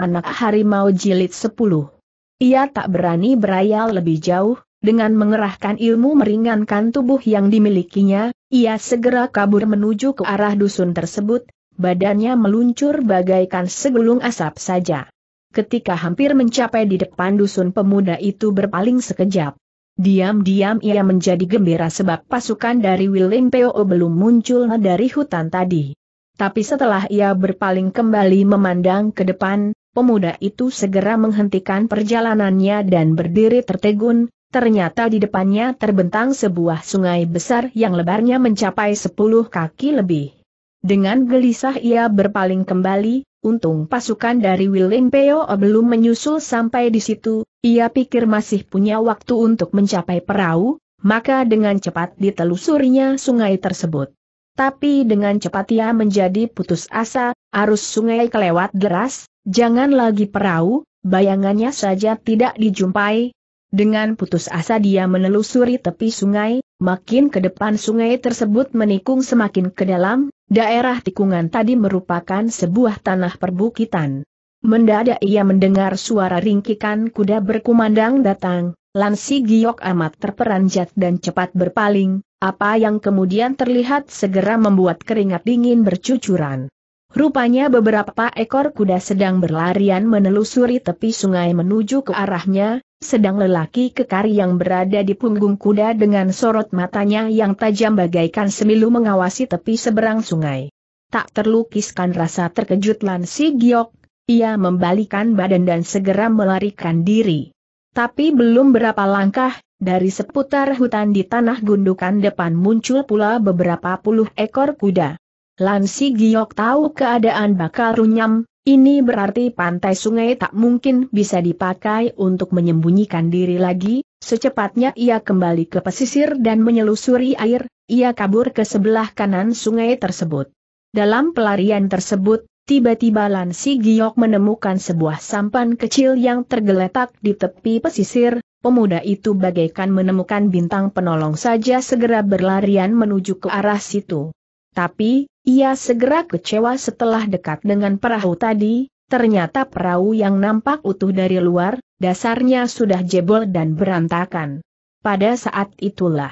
anak harimau jilid 10. Ia tak berani berayal lebih jauh, dengan mengerahkan ilmu meringankan tubuh yang dimilikinya, ia segera kabur menuju ke arah dusun tersebut, badannya meluncur bagaikan segulung asap saja. Ketika hampir mencapai di depan dusun pemuda itu berpaling sekejap. Diam-diam ia menjadi gembira sebab pasukan dari Willing Peo belum muncul dari hutan tadi. Tapi setelah ia berpaling kembali memandang ke depan, pemuda itu segera menghentikan perjalanannya dan berdiri tertegun, ternyata di depannya terbentang sebuah sungai besar yang lebarnya mencapai sepuluh kaki lebih. Dengan gelisah ia berpaling kembali, untung pasukan dari Willing Peo belum menyusul sampai di situ, ia pikir masih punya waktu untuk mencapai perahu, maka dengan cepat ditelusurinya sungai tersebut. Tapi dengan cepat ia menjadi putus asa, arus sungai kelewat deras, jangan lagi perahu, bayangannya saja tidak dijumpai. Dengan putus asa dia menelusuri tepi sungai, makin ke depan sungai tersebut menikung semakin ke dalam, daerah tikungan tadi merupakan sebuah tanah perbukitan. Mendadak ia mendengar suara ringkikan kuda berkumandang datang, Lansi Giok amat terperanjat dan cepat berpaling, apa yang kemudian terlihat segera membuat keringat dingin bercucuran. Rupanya beberapa ekor kuda sedang berlarian menelusuri tepi sungai menuju ke arahnya, sedang lelaki kekar yang berada di punggung kuda dengan sorot matanya yang tajam bagaikan semilu mengawasi tepi seberang sungai. Tak terlukiskan rasa terkejut Lansi Giok, ia membalikan badan dan segera melarikan diri. Tapi belum berapa langkah, dari seputar hutan di tanah gundukan depan muncul pula beberapa puluh ekor kuda. Lansi Giok tahu keadaan bakal runyam, ini berarti pantai sungai tak mungkin bisa dipakai untuk menyembunyikan diri lagi, secepatnya ia kembali ke pesisir dan menyelusuri air, ia kabur ke sebelah kanan sungai tersebut. Dalam pelarian tersebut, Tiba-tiba Lansi Giok menemukan sebuah sampan kecil yang tergeletak di tepi pesisir, pemuda itu bagaikan menemukan bintang penolong saja segera berlarian menuju ke arah situ. Tapi, ia segera kecewa setelah dekat dengan perahu tadi, ternyata perahu yang nampak utuh dari luar, dasarnya sudah jebol dan berantakan. Pada saat itulah,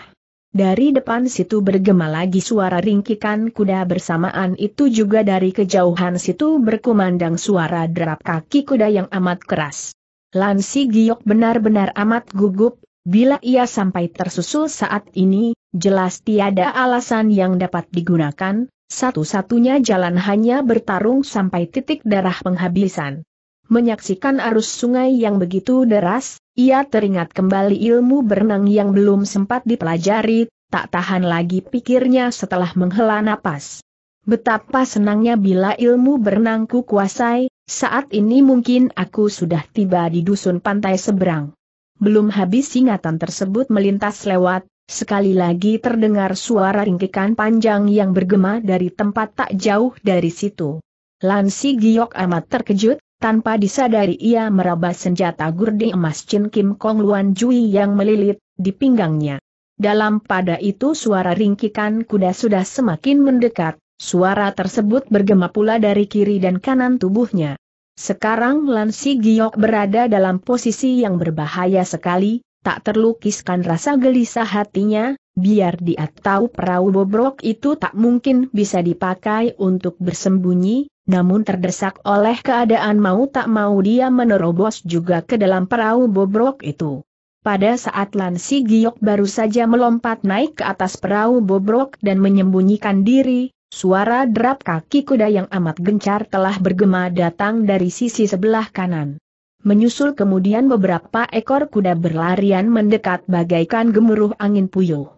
dari depan situ bergema lagi suara ringkikan kuda bersamaan itu juga dari kejauhan situ berkumandang suara derap kaki kuda yang amat keras. Lansi Giok benar-benar amat gugup, bila ia sampai tersusul saat ini, jelas tiada alasan yang dapat digunakan, satu-satunya jalan hanya bertarung sampai titik darah penghabisan. Menyaksikan arus sungai yang begitu deras, ia teringat kembali ilmu berenang yang belum sempat dipelajari, tak tahan lagi pikirnya setelah menghela napas. Betapa senangnya bila ilmu berenangku kuasai, saat ini mungkin aku sudah tiba di dusun pantai seberang. Belum habis ingatan tersebut melintas lewat, sekali lagi terdengar suara ringkikan panjang yang bergema dari tempat tak jauh dari situ. Lansi Giok amat terkejut, tanpa disadari ia meraba senjata gurdi emas Chin Kim Kong Luan Jui yang melilit di pinggangnya. Dalam pada itu suara ringkikan kuda sudah semakin mendekat, suara tersebut bergema pula dari kiri dan kanan tubuhnya. Sekarang Lansi Giok berada dalam posisi yang berbahaya sekali, tak terlukiskan rasa gelisah hatinya, biar dia tahu perahu bobrok itu tak mungkin bisa dipakai untuk bersembunyi, namun terdesak oleh keadaan mau tak mau dia menerobos juga ke dalam perahu bobrok itu. Pada saat Lansi Giok baru saja melompat naik ke atas perahu bobrok dan menyembunyikan diri, suara derap kaki kuda yang amat gencar telah bergema datang dari sisi sebelah kanan. Menyusul kemudian beberapa ekor kuda berlarian mendekat bagaikan gemuruh angin puyuh.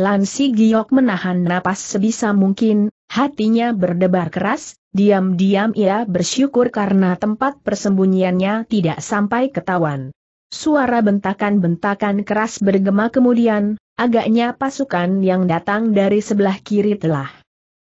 Lansi Giok menahan napas sebisa mungkin, hatinya berdebar keras, Diam-diam ia bersyukur karena tempat persembunyiannya tidak sampai ketahuan. Suara bentakan-bentakan keras bergema kemudian, agaknya pasukan yang datang dari sebelah kiri telah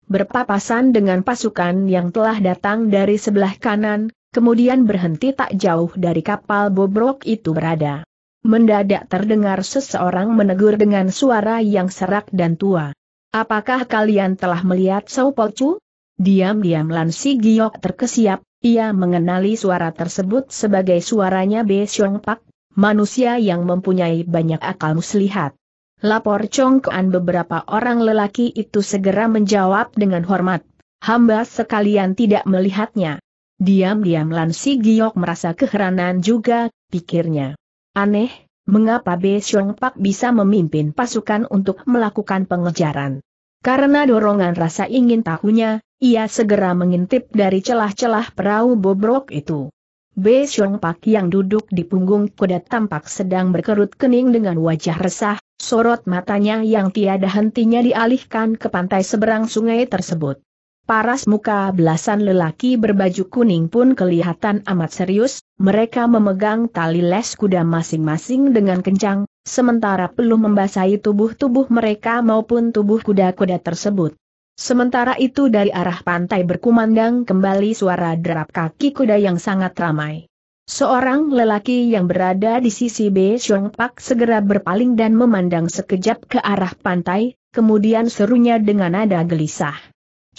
berpapasan dengan pasukan yang telah datang dari sebelah kanan, kemudian berhenti tak jauh dari kapal bobrok itu berada. Mendadak terdengar seseorang menegur dengan suara yang serak dan tua. Apakah kalian telah melihat Saupocu? Diam-diam Lan Giok terkesiap, ia mengenali suara tersebut sebagai suaranya Be Xiong Pak, manusia yang mempunyai banyak akal muslihat. Lapor Chong Kuan beberapa orang lelaki itu segera menjawab dengan hormat. Hamba sekalian tidak melihatnya. Diam-diam Lan Si Giok merasa keheranan juga, pikirnya. Aneh, mengapa Be Xiong Pak bisa memimpin pasukan untuk melakukan pengejaran? Karena dorongan rasa ingin tahunya, ia segera mengintip dari celah-celah perahu bobrok itu. Be Xiong Pak yang duduk di punggung kuda tampak sedang berkerut kening dengan wajah resah, sorot matanya yang tiada hentinya dialihkan ke pantai seberang sungai tersebut. Paras muka belasan lelaki berbaju kuning pun kelihatan amat serius, mereka memegang tali les kuda masing-masing dengan kencang, sementara belum membasahi tubuh-tubuh mereka maupun tubuh kuda-kuda tersebut. Sementara itu dari arah pantai berkumandang kembali suara derap kaki kuda yang sangat ramai. Seorang lelaki yang berada di sisi B Xiong Pak segera berpaling dan memandang sekejap ke arah pantai, kemudian serunya dengan nada gelisah.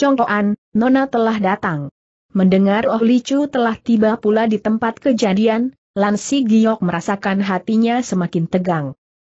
Congkoan, Nona telah datang. Mendengar Oh Licu telah tiba pula di tempat kejadian, Lansi Giok merasakan hatinya semakin tegang.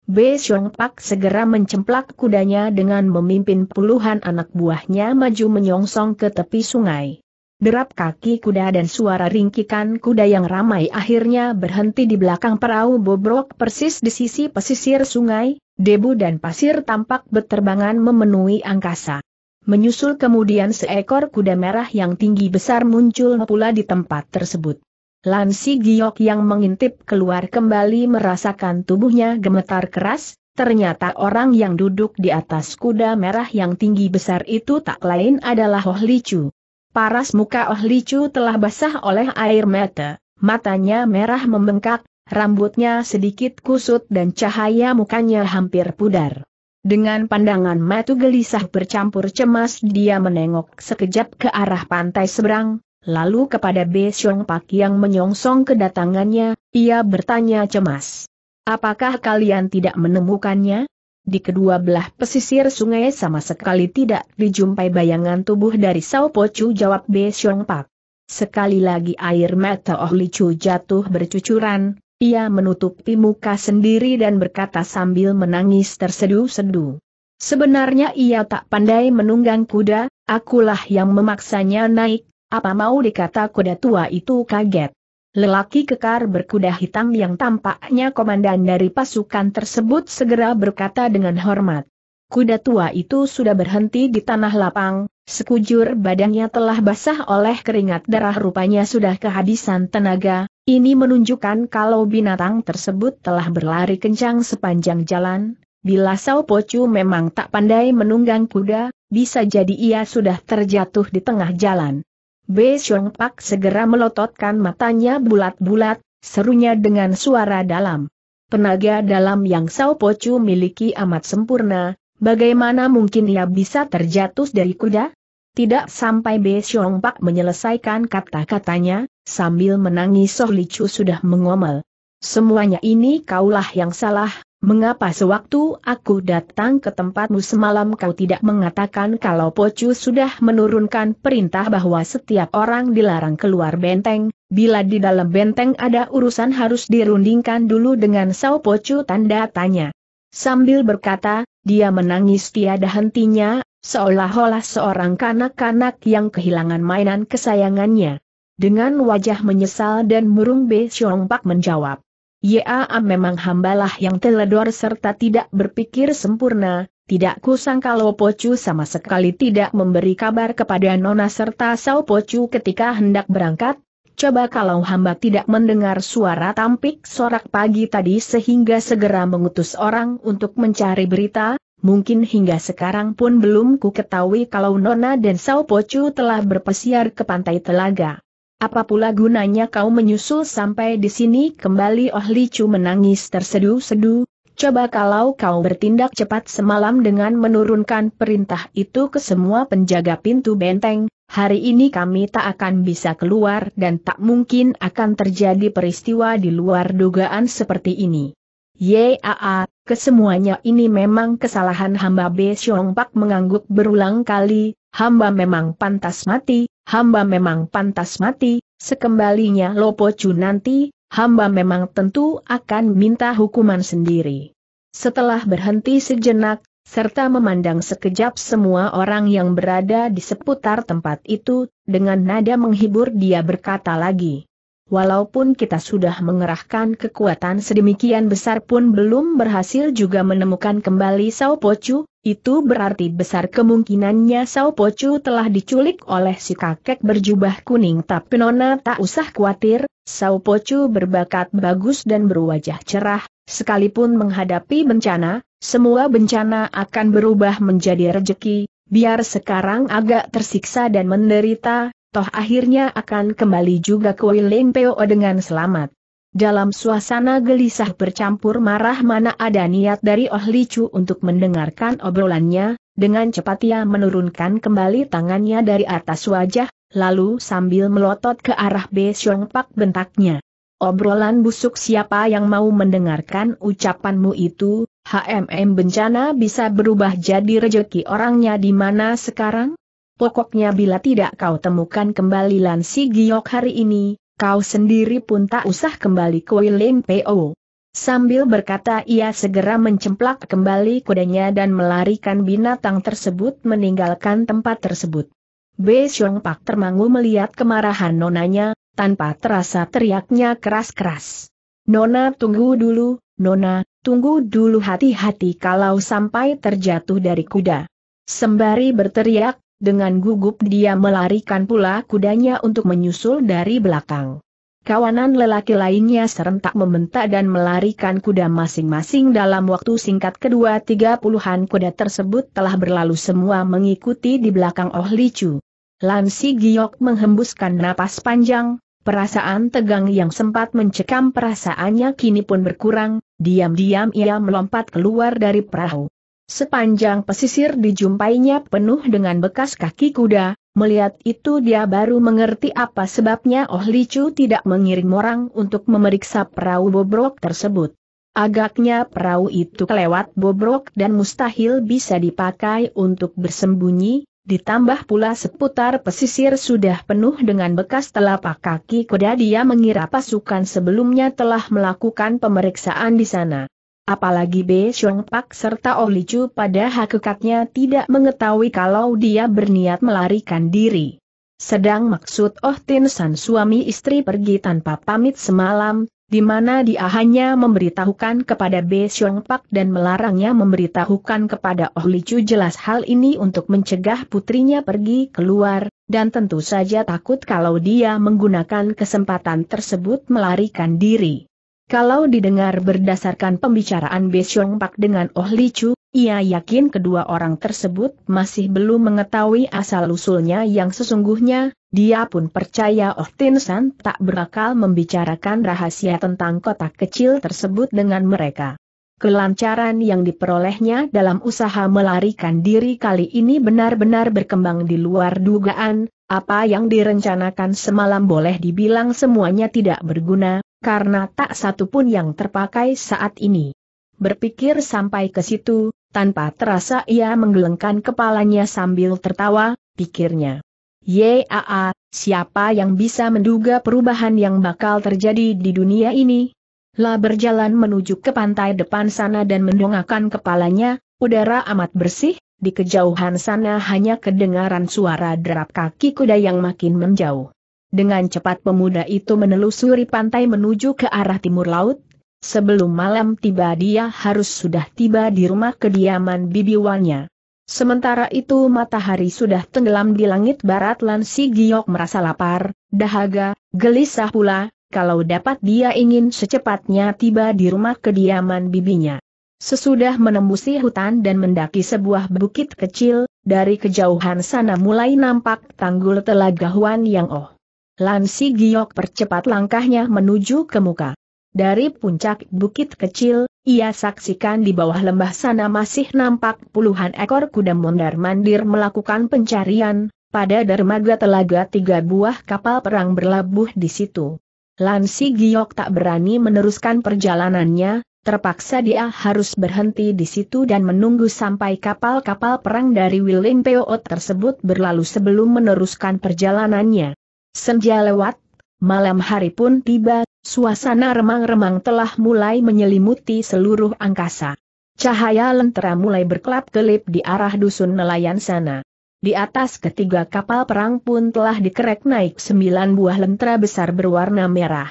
Be Xiong Pak segera mencemplak kudanya dengan memimpin puluhan anak buahnya maju menyongsong ke tepi sungai. Derap kaki kuda dan suara ringkikan kuda yang ramai akhirnya berhenti di belakang perahu bobrok persis di sisi pesisir sungai, debu dan pasir tampak berterbangan memenuhi angkasa. Menyusul kemudian seekor kuda merah yang tinggi besar muncul pula di tempat tersebut. Lansi Giok yang mengintip keluar kembali merasakan tubuhnya gemetar keras, ternyata orang yang duduk di atas kuda merah yang tinggi besar itu tak lain adalah Oh Licu. Paras muka Oh Licu telah basah oleh air mata, matanya merah membengkak, rambutnya sedikit kusut dan cahaya mukanya hampir pudar. Dengan pandangan mata gelisah bercampur cemas dia menengok sekejap ke arah pantai seberang, Lalu kepada Be Xiong Pak yang menyongsong kedatangannya, ia bertanya cemas. Apakah kalian tidak menemukannya? Di kedua belah pesisir sungai sama sekali tidak dijumpai bayangan tubuh dari Sao Pocu jawab Be Xiong Pak. Sekali lagi air mata Oh Licu jatuh bercucuran, ia menutupi muka sendiri dan berkata sambil menangis terseduh-seduh. Sebenarnya ia tak pandai menunggang kuda, akulah yang memaksanya naik, apa mau dikata kuda tua itu kaget. Lelaki kekar berkuda hitam yang tampaknya komandan dari pasukan tersebut segera berkata dengan hormat. Kuda tua itu sudah berhenti di tanah lapang, sekujur badannya telah basah oleh keringat darah rupanya sudah kehabisan tenaga, ini menunjukkan kalau binatang tersebut telah berlari kencang sepanjang jalan, bila Sao Pocu memang tak pandai menunggang kuda, bisa jadi ia sudah terjatuh di tengah jalan. Be Xiong Pak segera melototkan matanya bulat-bulat, serunya dengan suara dalam. Tenaga dalam yang Sao Pocu miliki amat sempurna, bagaimana mungkin ia bisa terjatuh dari kuda? Tidak sampai Be Xiong Pak menyelesaikan kata-katanya, sambil menangis Soh sudah mengomel. Semuanya ini kaulah yang salah, Mengapa sewaktu aku datang ke tempatmu semalam kau tidak mengatakan kalau Pocu sudah menurunkan perintah bahwa setiap orang dilarang keluar benteng, bila di dalam benteng ada urusan harus dirundingkan dulu dengan Sao Pocu tanda tanya. Sambil berkata, dia menangis tiada hentinya, seolah-olah seorang kanak-kanak yang kehilangan mainan kesayangannya. Dengan wajah menyesal dan murung Be Pak menjawab. Ya memang hambalah yang teledor serta tidak berpikir sempurna, tidak kusang kalau Pocu sama sekali tidak memberi kabar kepada Nona serta Sao Pocu ketika hendak berangkat, coba kalau hamba tidak mendengar suara tampik sorak pagi tadi sehingga segera mengutus orang untuk mencari berita, mungkin hingga sekarang pun belum ku ketahui kalau Nona dan Sao Pocu telah berpesiar ke pantai telaga. Apa pula gunanya kau menyusul sampai di sini kembali Oh Licu menangis terseduh-seduh, coba kalau kau bertindak cepat semalam dengan menurunkan perintah itu ke semua penjaga pintu benteng, hari ini kami tak akan bisa keluar dan tak mungkin akan terjadi peristiwa di luar dugaan seperti ini. Yaa, kesemuanya ini memang kesalahan hamba B. Xiong Pak mengangguk berulang kali, hamba memang pantas mati, hamba memang pantas mati, sekembalinya Lopocu nanti, hamba memang tentu akan minta hukuman sendiri. Setelah berhenti sejenak, serta memandang sekejap semua orang yang berada di seputar tempat itu, dengan nada menghibur dia berkata lagi. Walaupun kita sudah mengerahkan kekuatan sedemikian besar pun belum berhasil juga menemukan kembali Sao Pocu, itu berarti besar kemungkinannya Sao Pocu telah diculik oleh si kakek berjubah kuning. Tapi Nona tak usah khawatir, Sao Pocu berbakat bagus dan berwajah cerah, sekalipun menghadapi bencana, semua bencana akan berubah menjadi rejeki, biar sekarang agak tersiksa dan menderita, toh akhirnya akan kembali juga ke Wiling Peo dengan selamat. Dalam suasana gelisah bercampur marah mana ada niat dari Oh Licu untuk mendengarkan obrolannya, dengan cepat ia menurunkan kembali tangannya dari atas wajah, lalu sambil melotot ke arah Be Xiong Pak bentaknya. Obrolan busuk siapa yang mau mendengarkan ucapanmu itu, HMM bencana bisa berubah jadi rejeki orangnya di mana sekarang? Pokoknya bila tidak kau temukan kembali Lan Si Giok hari ini, kau sendiri pun tak usah kembali ke Wilim Po. Sambil berkata ia segera mencemplak kembali kudanya dan melarikan binatang tersebut meninggalkan tempat tersebut. Be Xiong Pak termangu melihat kemarahan nonanya, tanpa terasa teriaknya keras-keras. Nona tunggu dulu, Nona, tunggu dulu hati-hati kalau sampai terjatuh dari kuda. Sembari berteriak, dengan gugup dia melarikan pula kudanya untuk menyusul dari belakang. Kawanan lelaki lainnya serentak membentak dan melarikan kuda masing-masing dalam waktu singkat kedua tiga puluhan kuda tersebut telah berlalu semua mengikuti di belakang Oh Licu. Lansi Giok menghembuskan napas panjang, perasaan tegang yang sempat mencekam perasaannya kini pun berkurang, diam-diam ia melompat keluar dari perahu. Sepanjang pesisir dijumpainya penuh dengan bekas kaki kuda, melihat itu dia baru mengerti apa sebabnya Oh Licu tidak mengirim orang untuk memeriksa perahu bobrok tersebut. Agaknya perahu itu kelewat bobrok dan mustahil bisa dipakai untuk bersembunyi, ditambah pula seputar pesisir sudah penuh dengan bekas telapak kaki kuda dia mengira pasukan sebelumnya telah melakukan pemeriksaan di sana. Apalagi Be Xiong Pak serta Oh Licu pada hakikatnya tidak mengetahui kalau dia berniat melarikan diri. Sedang maksud Oh Tin San suami istri pergi tanpa pamit semalam, di mana dia hanya memberitahukan kepada Be Xiong Pak dan melarangnya memberitahukan kepada Oh Licu jelas hal ini untuk mencegah putrinya pergi keluar, dan tentu saja takut kalau dia menggunakan kesempatan tersebut melarikan diri. Kalau didengar berdasarkan pembicaraan Besyong Pak dengan Oh Licu, ia yakin kedua orang tersebut masih belum mengetahui asal-usulnya yang sesungguhnya, dia pun percaya Oh Tin San tak berakal membicarakan rahasia tentang kotak kecil tersebut dengan mereka. Kelancaran yang diperolehnya dalam usaha melarikan diri kali ini benar-benar berkembang di luar dugaan, apa yang direncanakan semalam boleh dibilang semuanya tidak berguna, karena tak satu pun yang terpakai saat ini. Berpikir sampai ke situ, tanpa terasa ia menggelengkan kepalanya sambil tertawa, pikirnya. Yaa, siapa yang bisa menduga perubahan yang bakal terjadi di dunia ini? La berjalan menuju ke pantai depan sana dan mendongakkan kepalanya, udara amat bersih, di kejauhan sana hanya kedengaran suara derap kaki kuda yang makin menjauh. Dengan cepat pemuda itu menelusuri pantai menuju ke arah timur laut. Sebelum malam tiba dia harus sudah tiba di rumah kediaman bibiwannya. Sementara itu matahari sudah tenggelam di langit barat Lansi Giok merasa lapar, dahaga, gelisah pula, kalau dapat dia ingin secepatnya tiba di rumah kediaman bibinya. Sesudah menembusi hutan dan mendaki sebuah bukit kecil, dari kejauhan sana mulai nampak tanggul telaga Huan yang oh. Lansi Giok percepat langkahnya menuju ke muka. Dari puncak bukit kecil, ia saksikan di bawah lembah sana masih nampak puluhan ekor kuda mondar-mandir melakukan pencarian, pada dermaga telaga tiga buah kapal perang berlabuh di situ. Lansi Giok tak berani meneruskan perjalanannya, terpaksa dia harus berhenti di situ dan menunggu sampai kapal-kapal perang dari Willing Peo tersebut berlalu sebelum meneruskan perjalanannya. Senja lewat, malam hari pun tiba, suasana remang-remang telah mulai menyelimuti seluruh angkasa. Cahaya lentera mulai berkelap-kelip di arah dusun nelayan sana. Di atas ketiga kapal perang pun telah dikerek naik sembilan buah lentera besar berwarna merah.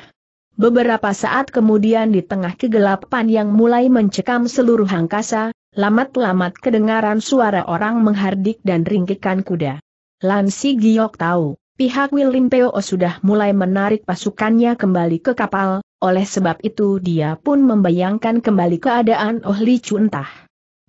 Beberapa saat kemudian di tengah kegelapan yang mulai mencekam seluruh angkasa, lamat-lamat kedengaran suara orang menghardik dan ringkikan kuda. Lansi Giok tahu, pihak William Peo sudah mulai menarik pasukannya kembali ke kapal, oleh sebab itu dia pun membayangkan kembali keadaan Oh Li Chuntah.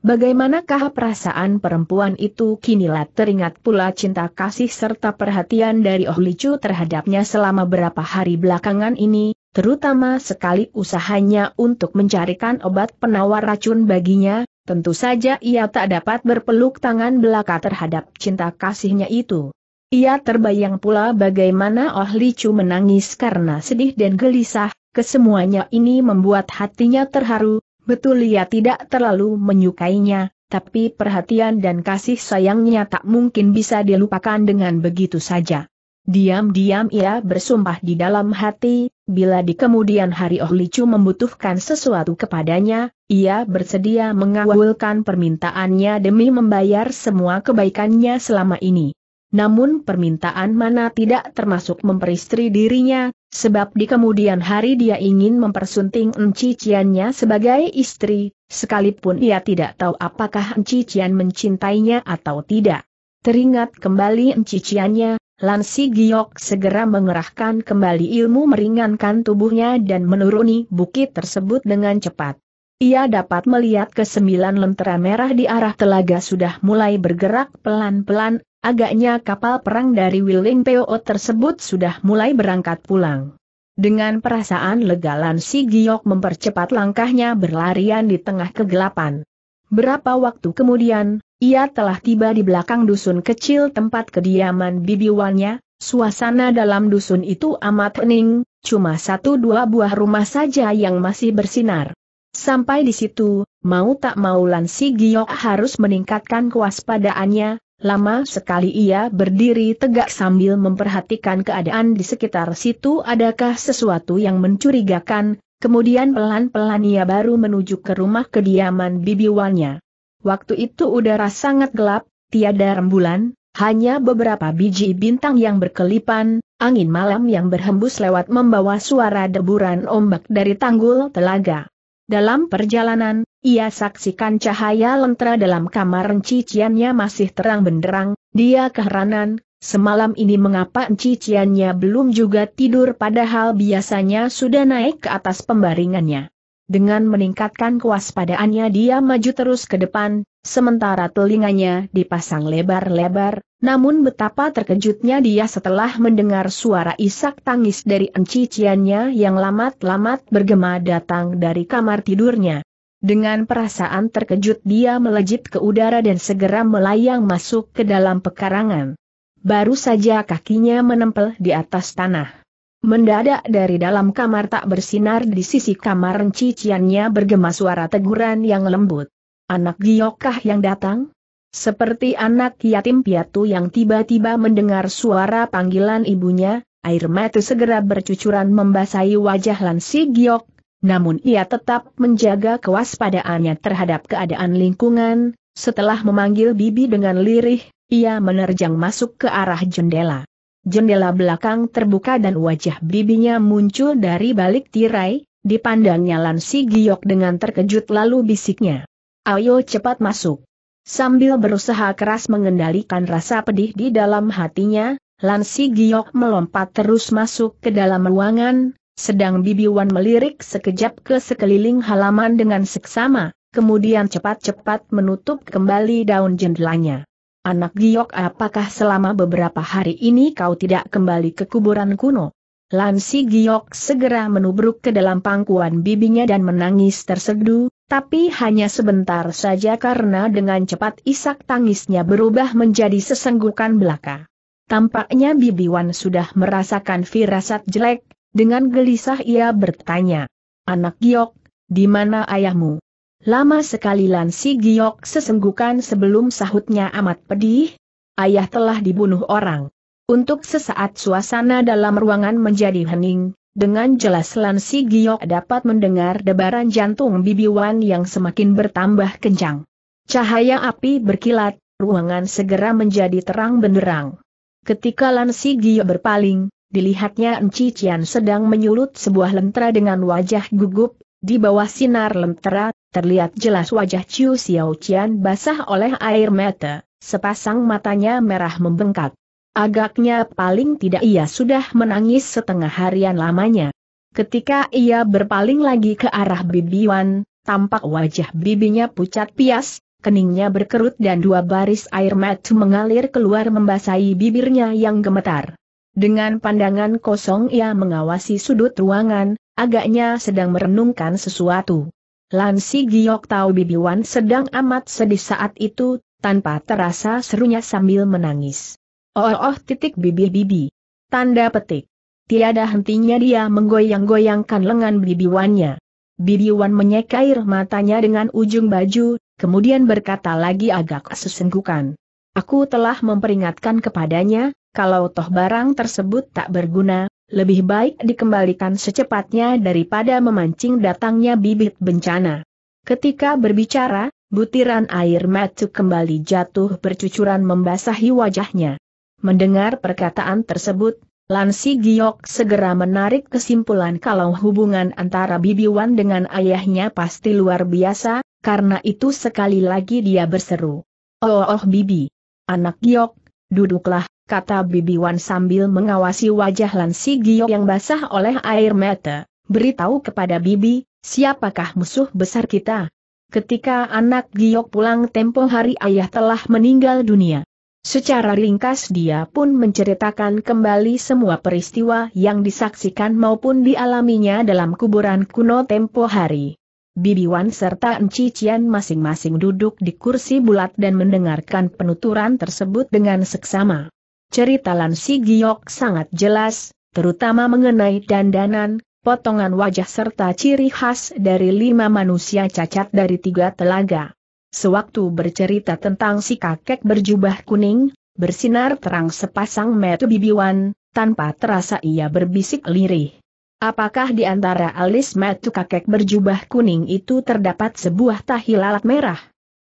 Bagaimanakah perasaan perempuan itu kinilah teringat pula cinta kasih serta perhatian dari Oh Li Chu terhadapnya selama beberapa hari belakangan ini, terutama sekali usahanya untuk mencarikan obat penawar racun baginya, tentu saja ia tak dapat berpeluk tangan belaka terhadap cinta kasihnya itu. Ia terbayang pula bagaimana Oh Licu menangis karena sedih dan gelisah, kesemuanya ini membuat hatinya terharu, betul ia tidak terlalu menyukainya, tapi perhatian dan kasih sayangnya tak mungkin bisa dilupakan dengan begitu saja. Diam-diam ia bersumpah di dalam hati, bila di kemudian hari Oh Licu membutuhkan sesuatu kepadanya, ia bersedia mengawulkan permintaannya demi membayar semua kebaikannya selama ini. Namun permintaan mana tidak termasuk memperistri dirinya, sebab di kemudian hari dia ingin mempersunting enciciannya sebagai istri, sekalipun ia tidak tahu apakah encician mencintainya atau tidak. Teringat kembali enciciannya, Lansi Giok segera mengerahkan kembali ilmu meringankan tubuhnya dan menuruni bukit tersebut dengan cepat. Ia dapat melihat ke sembilan lentera merah di arah telaga sudah mulai bergerak pelan-pelan, agaknya kapal perang dari Willing PO tersebut sudah mulai berangkat pulang. Dengan perasaan lega Lansi Giok mempercepat langkahnya berlarian di tengah kegelapan. Berapa waktu kemudian, ia telah tiba di belakang dusun kecil tempat kediaman bibiwannya, suasana dalam dusun itu amat hening, cuma satu dua buah rumah saja yang masih bersinar. Sampai di situ, mau tak mau Lansi Giok harus meningkatkan kewaspadaannya, lama sekali ia berdiri tegak sambil memperhatikan keadaan di sekitar situ adakah sesuatu yang mencurigakan, kemudian pelan-pelan ia baru menuju ke rumah kediaman bibiwannya. Waktu itu udara sangat gelap, tiada rembulan, hanya beberapa biji bintang yang berkelipan, angin malam yang berhembus lewat membawa suara deburan ombak dari tanggul telaga. Dalam perjalanan, ia saksikan cahaya lentera dalam kamar enciciannya masih terang benderang, dia keheranan, semalam ini mengapa enciciannya belum juga tidur padahal biasanya sudah naik ke atas pembaringannya. Dengan meningkatkan kewaspadaannya dia maju terus ke depan, sementara telinganya dipasang lebar-lebar, namun betapa terkejutnya dia setelah mendengar suara isak tangis dari enciciannya yang lamat-lamat bergema datang dari kamar tidurnya. Dengan perasaan terkejut dia melejit ke udara dan segera melayang masuk ke dalam pekarangan. Baru saja kakinya menempel di atas tanah. Mendadak dari dalam kamar tak bersinar di sisi kamar enciciannya bergema suara teguran yang lembut. Anak giokah yang datang? Seperti anak yatim piatu yang tiba-tiba mendengar suara panggilan ibunya, air mata segera bercucuran membasahi wajah Lansi Giok, namun ia tetap menjaga kewaspadaannya terhadap keadaan lingkungan, setelah memanggil bibi dengan lirih, ia menerjang masuk ke arah jendela. Jendela belakang terbuka dan wajah bibinya muncul dari balik tirai, dipandangnya Lansi Giok dengan terkejut lalu bisiknya. Ayo cepat masuk. Sambil berusaha keras mengendalikan rasa pedih di dalam hatinya, Lansi Giok melompat terus masuk ke dalam ruangan, sedang Bibi Wan melirik sekejap ke sekeliling halaman dengan seksama, kemudian cepat-cepat menutup kembali daun jendelanya. Anak Giok apakah selama beberapa hari ini kau tidak kembali ke kuburan kuno? Lansi Giok segera menubruk ke dalam pangkuan bibinya dan menangis terseduh, tapi hanya sebentar saja karena dengan cepat isak tangisnya berubah menjadi sesenggukan belaka. Tampaknya Bibi Wan sudah merasakan firasat jelek, dengan gelisah ia bertanya. Anak Giok, di mana ayahmu? Lama sekali Lan Si Giok sesenggukan sebelum sahutnya amat pedih. Ayah telah dibunuh orang. Untuk sesaat suasana dalam ruangan menjadi hening, dengan jelas Lan Si Giok dapat mendengar debaran jantung Bibi Wan yang semakin bertambah kencang. Cahaya api berkilat, ruangan segera menjadi terang benderang. Ketika Lan Si Giok berpaling, dilihatnya Enci Cian sedang menyulut sebuah lentera dengan wajah gugup, di bawah sinar lentera, terlihat jelas wajah Chiu Xiao Cian basah oleh air mata, sepasang matanya merah membengkak. Agaknya paling tidak ia sudah menangis setengah harian lamanya. Ketika ia berpaling lagi ke arah Bibi Wan, tampak wajah bibinya pucat pias, keningnya berkerut dan dua baris air mata mengalir keluar membasahi bibirnya yang gemetar. Dengan pandangan kosong ia mengawasi sudut ruangan, agaknya sedang merenungkan sesuatu. Lan Si Giok tahu Bibi Wan sedang amat sedih saat itu, tanpa terasa serunya sambil menangis. Oh oh titik bibi-bibi. Tanda petik. Tiada hentinya dia menggoyang-goyangkan lengan Bibi Wannya. Bibi Wan menyeka air matanya dengan ujung baju, kemudian berkata lagi agak sesenggukan. Aku telah memperingatkan kepadanya, kalau toh barang tersebut tak berguna, lebih baik dikembalikan secepatnya daripada memancing datangnya bibit bencana. Ketika berbicara, butiran air mata kembali jatuh bercucuran membasahi wajahnya. Mendengar perkataan tersebut, Lan Si Giok segera menarik kesimpulan kalau hubungan antara Bibi Wan dengan ayahnya pasti luar biasa, karena itu sekali lagi dia berseru. Oh oh Bibi! Anak Giok, duduklah, kata Bibi Wan sambil mengawasi wajah Lan Si Giok yang basah oleh air mata. Beritahu kepada Bibi, siapakah musuh besar kita? Ketika anak Giok pulang tempo hari ayah telah meninggal dunia. Secara ringkas dia pun menceritakan kembali semua peristiwa yang disaksikan maupun dialaminya dalam kuburan kuno tempo hari. Bibi Wan serta Enci Cian masing-masing duduk di kursi bulat dan mendengarkan penuturan tersebut dengan seksama. Cerita Lan Si Giok sangat jelas, terutama mengenai dandanan, potongan wajah serta ciri khas dari lima manusia cacat dari tiga telaga. Sewaktu bercerita tentang si kakek berjubah kuning, bersinar terang sepasang mata bibiwan, tanpa terasa ia berbisik lirih. Apakah di antara alis mata kakek berjubah kuning itu terdapat sebuah tahi lalat merah?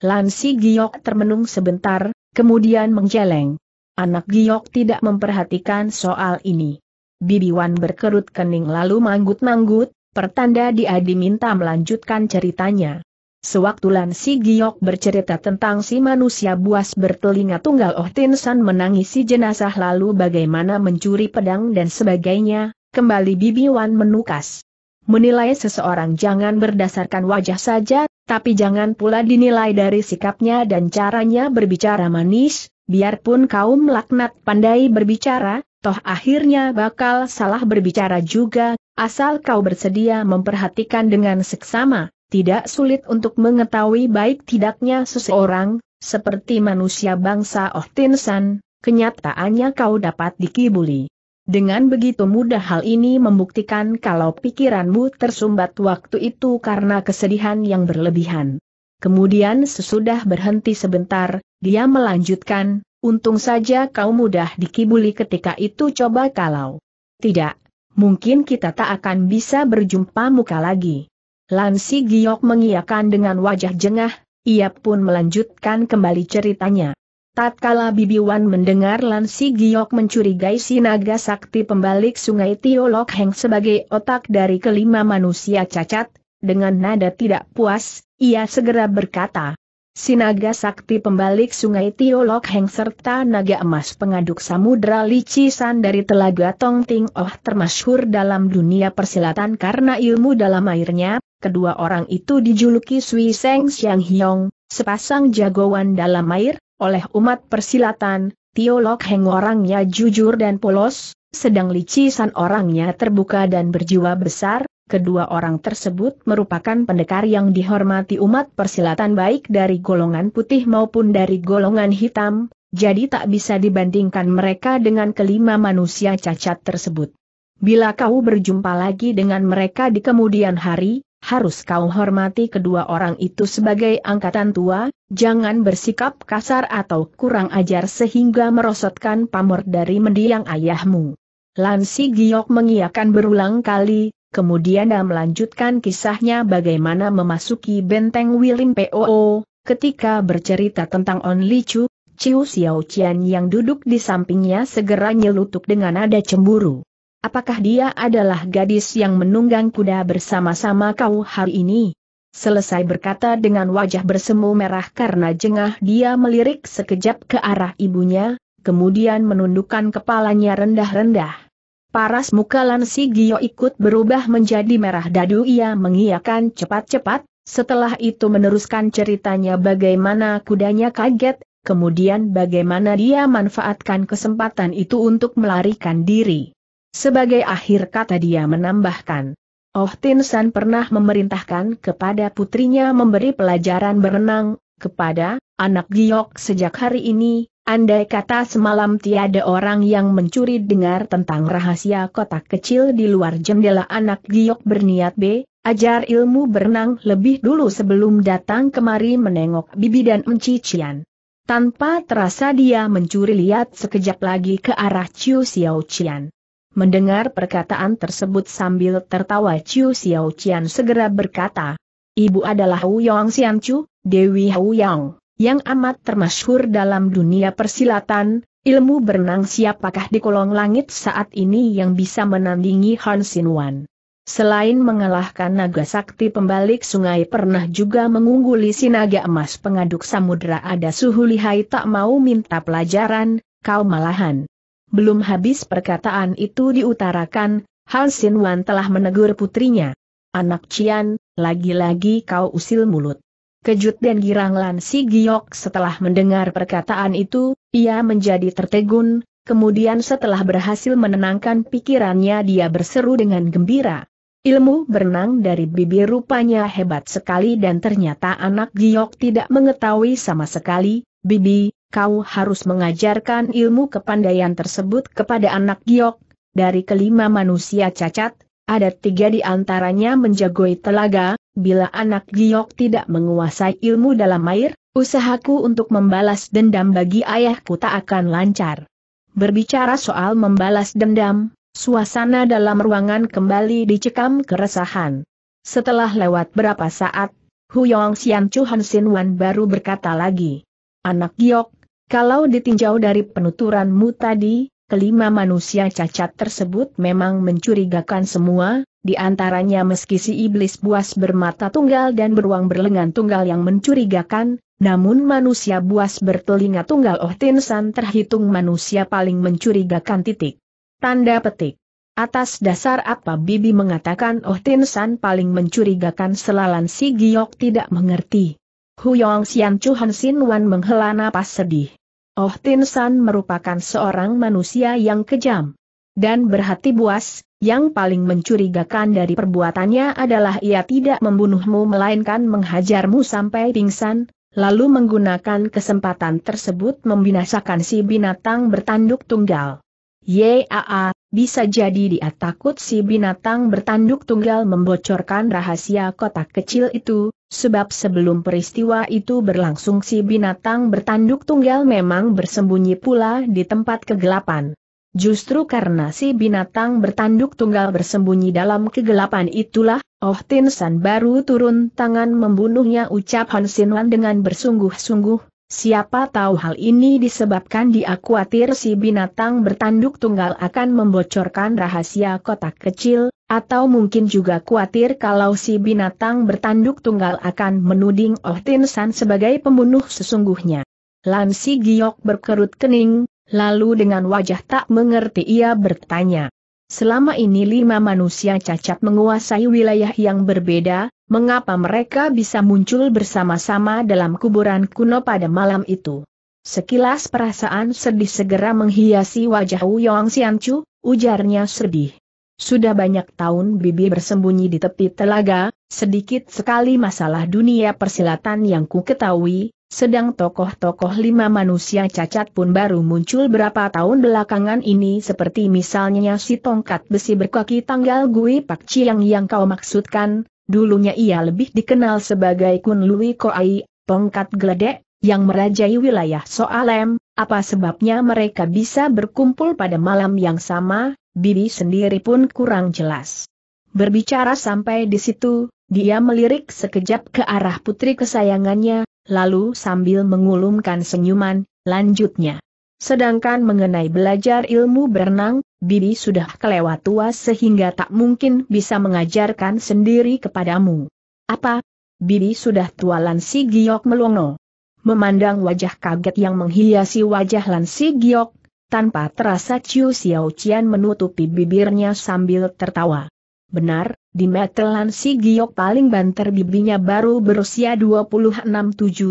Lansi Giok termenung sebentar, kemudian menjeleng. Anak Giok tidak memperhatikan soal ini. Bibiwan berkerut kening lalu manggut-manggut, pertanda dia diminta melanjutkan ceritanya. Sewaktu Lan Si Giok bercerita tentang si manusia buas bertelinga tunggal Oh Tin San menangisi jenazah lalu bagaimana mencuri pedang dan sebagainya, kembali Bibi Wan menukas. Menilai seseorang jangan berdasarkan wajah saja, tapi jangan pula dinilai dari sikapnya dan caranya berbicara manis, biarpun kaum laknat pandai berbicara, toh akhirnya bakal salah berbicara juga, asal kau bersedia memperhatikan dengan seksama, tidak sulit untuk mengetahui baik tidaknya seseorang, seperti manusia bangsa Ohtinsan, kenyataannya kau dapat dikibuli. Dengan begitu mudah hal ini membuktikan kalau pikiranmu tersumbat waktu itu karena kesedihan yang berlebihan. Kemudian sesudah berhenti sebentar, dia melanjutkan, untung saja kau mudah dikibuli ketika itu coba kalau tidak, mungkin kita tak akan bisa berjumpa muka lagi. Lan Si Giok mengiyakan dengan wajah jengah, ia pun melanjutkan kembali ceritanya. Tatkala Bibi Wan mendengar Lan Si Giok mencurigai si naga sakti pembalik sungai Tiolok Heng sebagai otak dari kelima manusia cacat, dengan nada tidak puas, ia segera berkata, Sinaga sakti pembalik sungai Tiolok Heng serta naga emas pengaduk samudra licisan dari telaga Tong Ting Oh termasyhur dalam dunia persilatan karena ilmu dalam airnya, kedua orang itu dijuluki Sui Seng Xiang Hiong, sepasang jagoan dalam air, oleh umat persilatan, Tiolok Heng orangnya jujur dan polos, sedang licisan orangnya terbuka dan berjiwa besar, kedua orang tersebut merupakan pendekar yang dihormati umat persilatan baik dari golongan putih maupun dari golongan hitam, jadi tak bisa dibandingkan mereka dengan kelima manusia cacat tersebut. Bila kau berjumpa lagi dengan mereka di kemudian hari, harus kau hormati kedua orang itu sebagai angkatan tua, jangan bersikap kasar atau kurang ajar sehingga merosotkan pamor dari mendiang ayahmu. Lansi Giok mengiyakan berulang kali, kemudian dia melanjutkan kisahnya bagaimana memasuki benteng Wilim POO, ketika bercerita tentang On Li Chu, Chiu Xiao Qian yang duduk di sampingnya segera nyelutuk dengan nada cemburu. Apakah dia adalah gadis yang menunggang kuda bersama-sama kau hari ini? Selesai berkata dengan wajah bersemu merah karena jengah dia melirik sekejap ke arah ibunya, kemudian menundukkan kepalanya rendah-rendah. Paras muka Lansi Gio ikut berubah menjadi merah dadu ia mengiyakan cepat-cepat, setelah itu meneruskan ceritanya bagaimana kudanya kaget, kemudian bagaimana dia manfaatkan kesempatan itu untuk melarikan diri. Sebagai akhir kata dia menambahkan, Oh Tin San pernah memerintahkan kepada putrinya memberi pelajaran berenang, kepada anak Giok sejak hari ini, andai kata semalam tiada orang yang mencuri dengar tentang rahasia kotak kecil di luar jendela anak Giok berniat B, ajar ilmu berenang lebih dulu sebelum datang kemari menengok Bibi dan Encician. Tanpa terasa dia mencuri lihat sekejap lagi ke arah Chiu Xiao Chian. Mendengar perkataan tersebut sambil tertawa Chiu Xiao Qian segera berkata, Ibu adalah Hu Yong Xian Chu, Dewi Hu Yang, yang amat termasyhur dalam dunia persilatan, ilmu berenang siapakah di kolong langit saat ini yang bisa menandingi Han Xin Wan. Selain mengalahkan naga sakti pembalik sungai pernah juga mengungguli si naga emas pengaduk samudra ada suhu lihai tak mau minta pelajaran, kau malahan. Belum habis perkataan itu diutarakan, Han Sin Wan telah menegur putrinya. Anak Cian, lagi-lagi kau usil mulut. Kejut dan girang Lan Si Giok setelah mendengar perkataan itu, ia menjadi tertegun, kemudian setelah berhasil menenangkan pikirannya dia berseru dengan gembira. Ilmu berenang dari bibi rupanya hebat sekali dan ternyata anak Giok tidak mengetahui sama sekali, Bibi, kau harus mengajarkan ilmu kepandaian tersebut kepada anak giok, dari kelima manusia cacat, ada tiga di antaranya menjagoi telaga, bila anak giok tidak menguasai ilmu dalam air, usahaku untuk membalas dendam bagi ayahku tak akan lancar. Berbicara soal membalas dendam, suasana dalam ruangan kembali dicekam keresahan. Setelah lewat berapa saat, Huyong Xian Chu Han Sin Wan baru berkata lagi. Anak giok, kalau ditinjau dari penuturanmu tadi, kelima manusia cacat tersebut memang mencurigakan semua, di antaranya meski si iblis buas bermata tunggal dan beruang berlengan tunggal yang mencurigakan, namun manusia buas bertelinga tunggal Oh Tinsan terhitung manusia paling mencurigakan titik. Tanda petik. Atas dasar apa Bibi mengatakan Oh Tinsan paling mencurigakan selalan si Giok tidak mengerti. Huyong Sian Chu Han Sin Wan menghela napas sedih. Oh Tin San merupakan seorang manusia yang kejam dan berhati buas, yang paling mencurigakan dari perbuatannya adalah ia tidak membunuhmu melainkan menghajarmu sampai pingsan, lalu menggunakan kesempatan tersebut membinasakan si binatang bertanduk tunggal. Yaa, bisa jadi dia takut si binatang bertanduk tunggal membocorkan rahasia kotak kecil itu, Sebab sebelum peristiwa itu berlangsung si binatang bertanduk tunggal memang bersembunyi pula di tempat kegelapan. Justru karena si binatang bertanduk tunggal bersembunyi dalam kegelapan itulah, Oh Tin San baru turun tangan membunuhnya ucap Han Sin Wan dengan bersungguh-sungguh, Siapa tahu hal ini disebabkan dia khawatir si binatang bertanduk tunggal akan membocorkan rahasia kotak kecil, atau mungkin juga khawatir kalau si binatang bertanduk tunggal akan menuding Oh Tin San sebagai pembunuh sesungguhnya. Lan si Giok berkerut kening, lalu dengan wajah tak mengerti ia bertanya. Selama ini lima manusia cacat menguasai wilayah yang berbeda, mengapa mereka bisa muncul bersama-sama dalam kuburan kuno pada malam itu. Sekilas perasaan sedih segera menghiasi wajah Wu Yong Xianchu, ujarnya sedih. Sudah banyak tahun Bibi bersembunyi di tepi telaga, sedikit sekali masalah dunia persilatan yang ku ketahui, sedang tokoh-tokoh lima manusia cacat pun baru muncul berapa tahun belakangan ini seperti misalnya si tongkat besi berkaki tanggal Gui Pak Chiang yang kau maksudkan, dulunya ia lebih dikenal sebagai Kun Lui Koai, tongkat geledek, yang merajai wilayah Soalem, apa sebabnya mereka bisa berkumpul pada malam yang sama, Bibi sendiri pun kurang jelas. Berbicara sampai di situ, dia melirik sekejap ke arah putri kesayangannya, lalu sambil mengulumkan senyuman, lanjutnya. Sedangkan mengenai belajar ilmu berenang, Bibi sudah kelewat tua sehingga tak mungkin bisa mengajarkan sendiri kepadamu. Apa? Bibi sudah tua Lansi Giok melongo. Memandang wajah kaget yang menghiasi wajah Lan Si Giok, tanpa terasa Chiu Xiao Qian menutupi bibirnya sambil tertawa. Benar, di Lan Si Giok paling banter bibinya baru berusia 26-7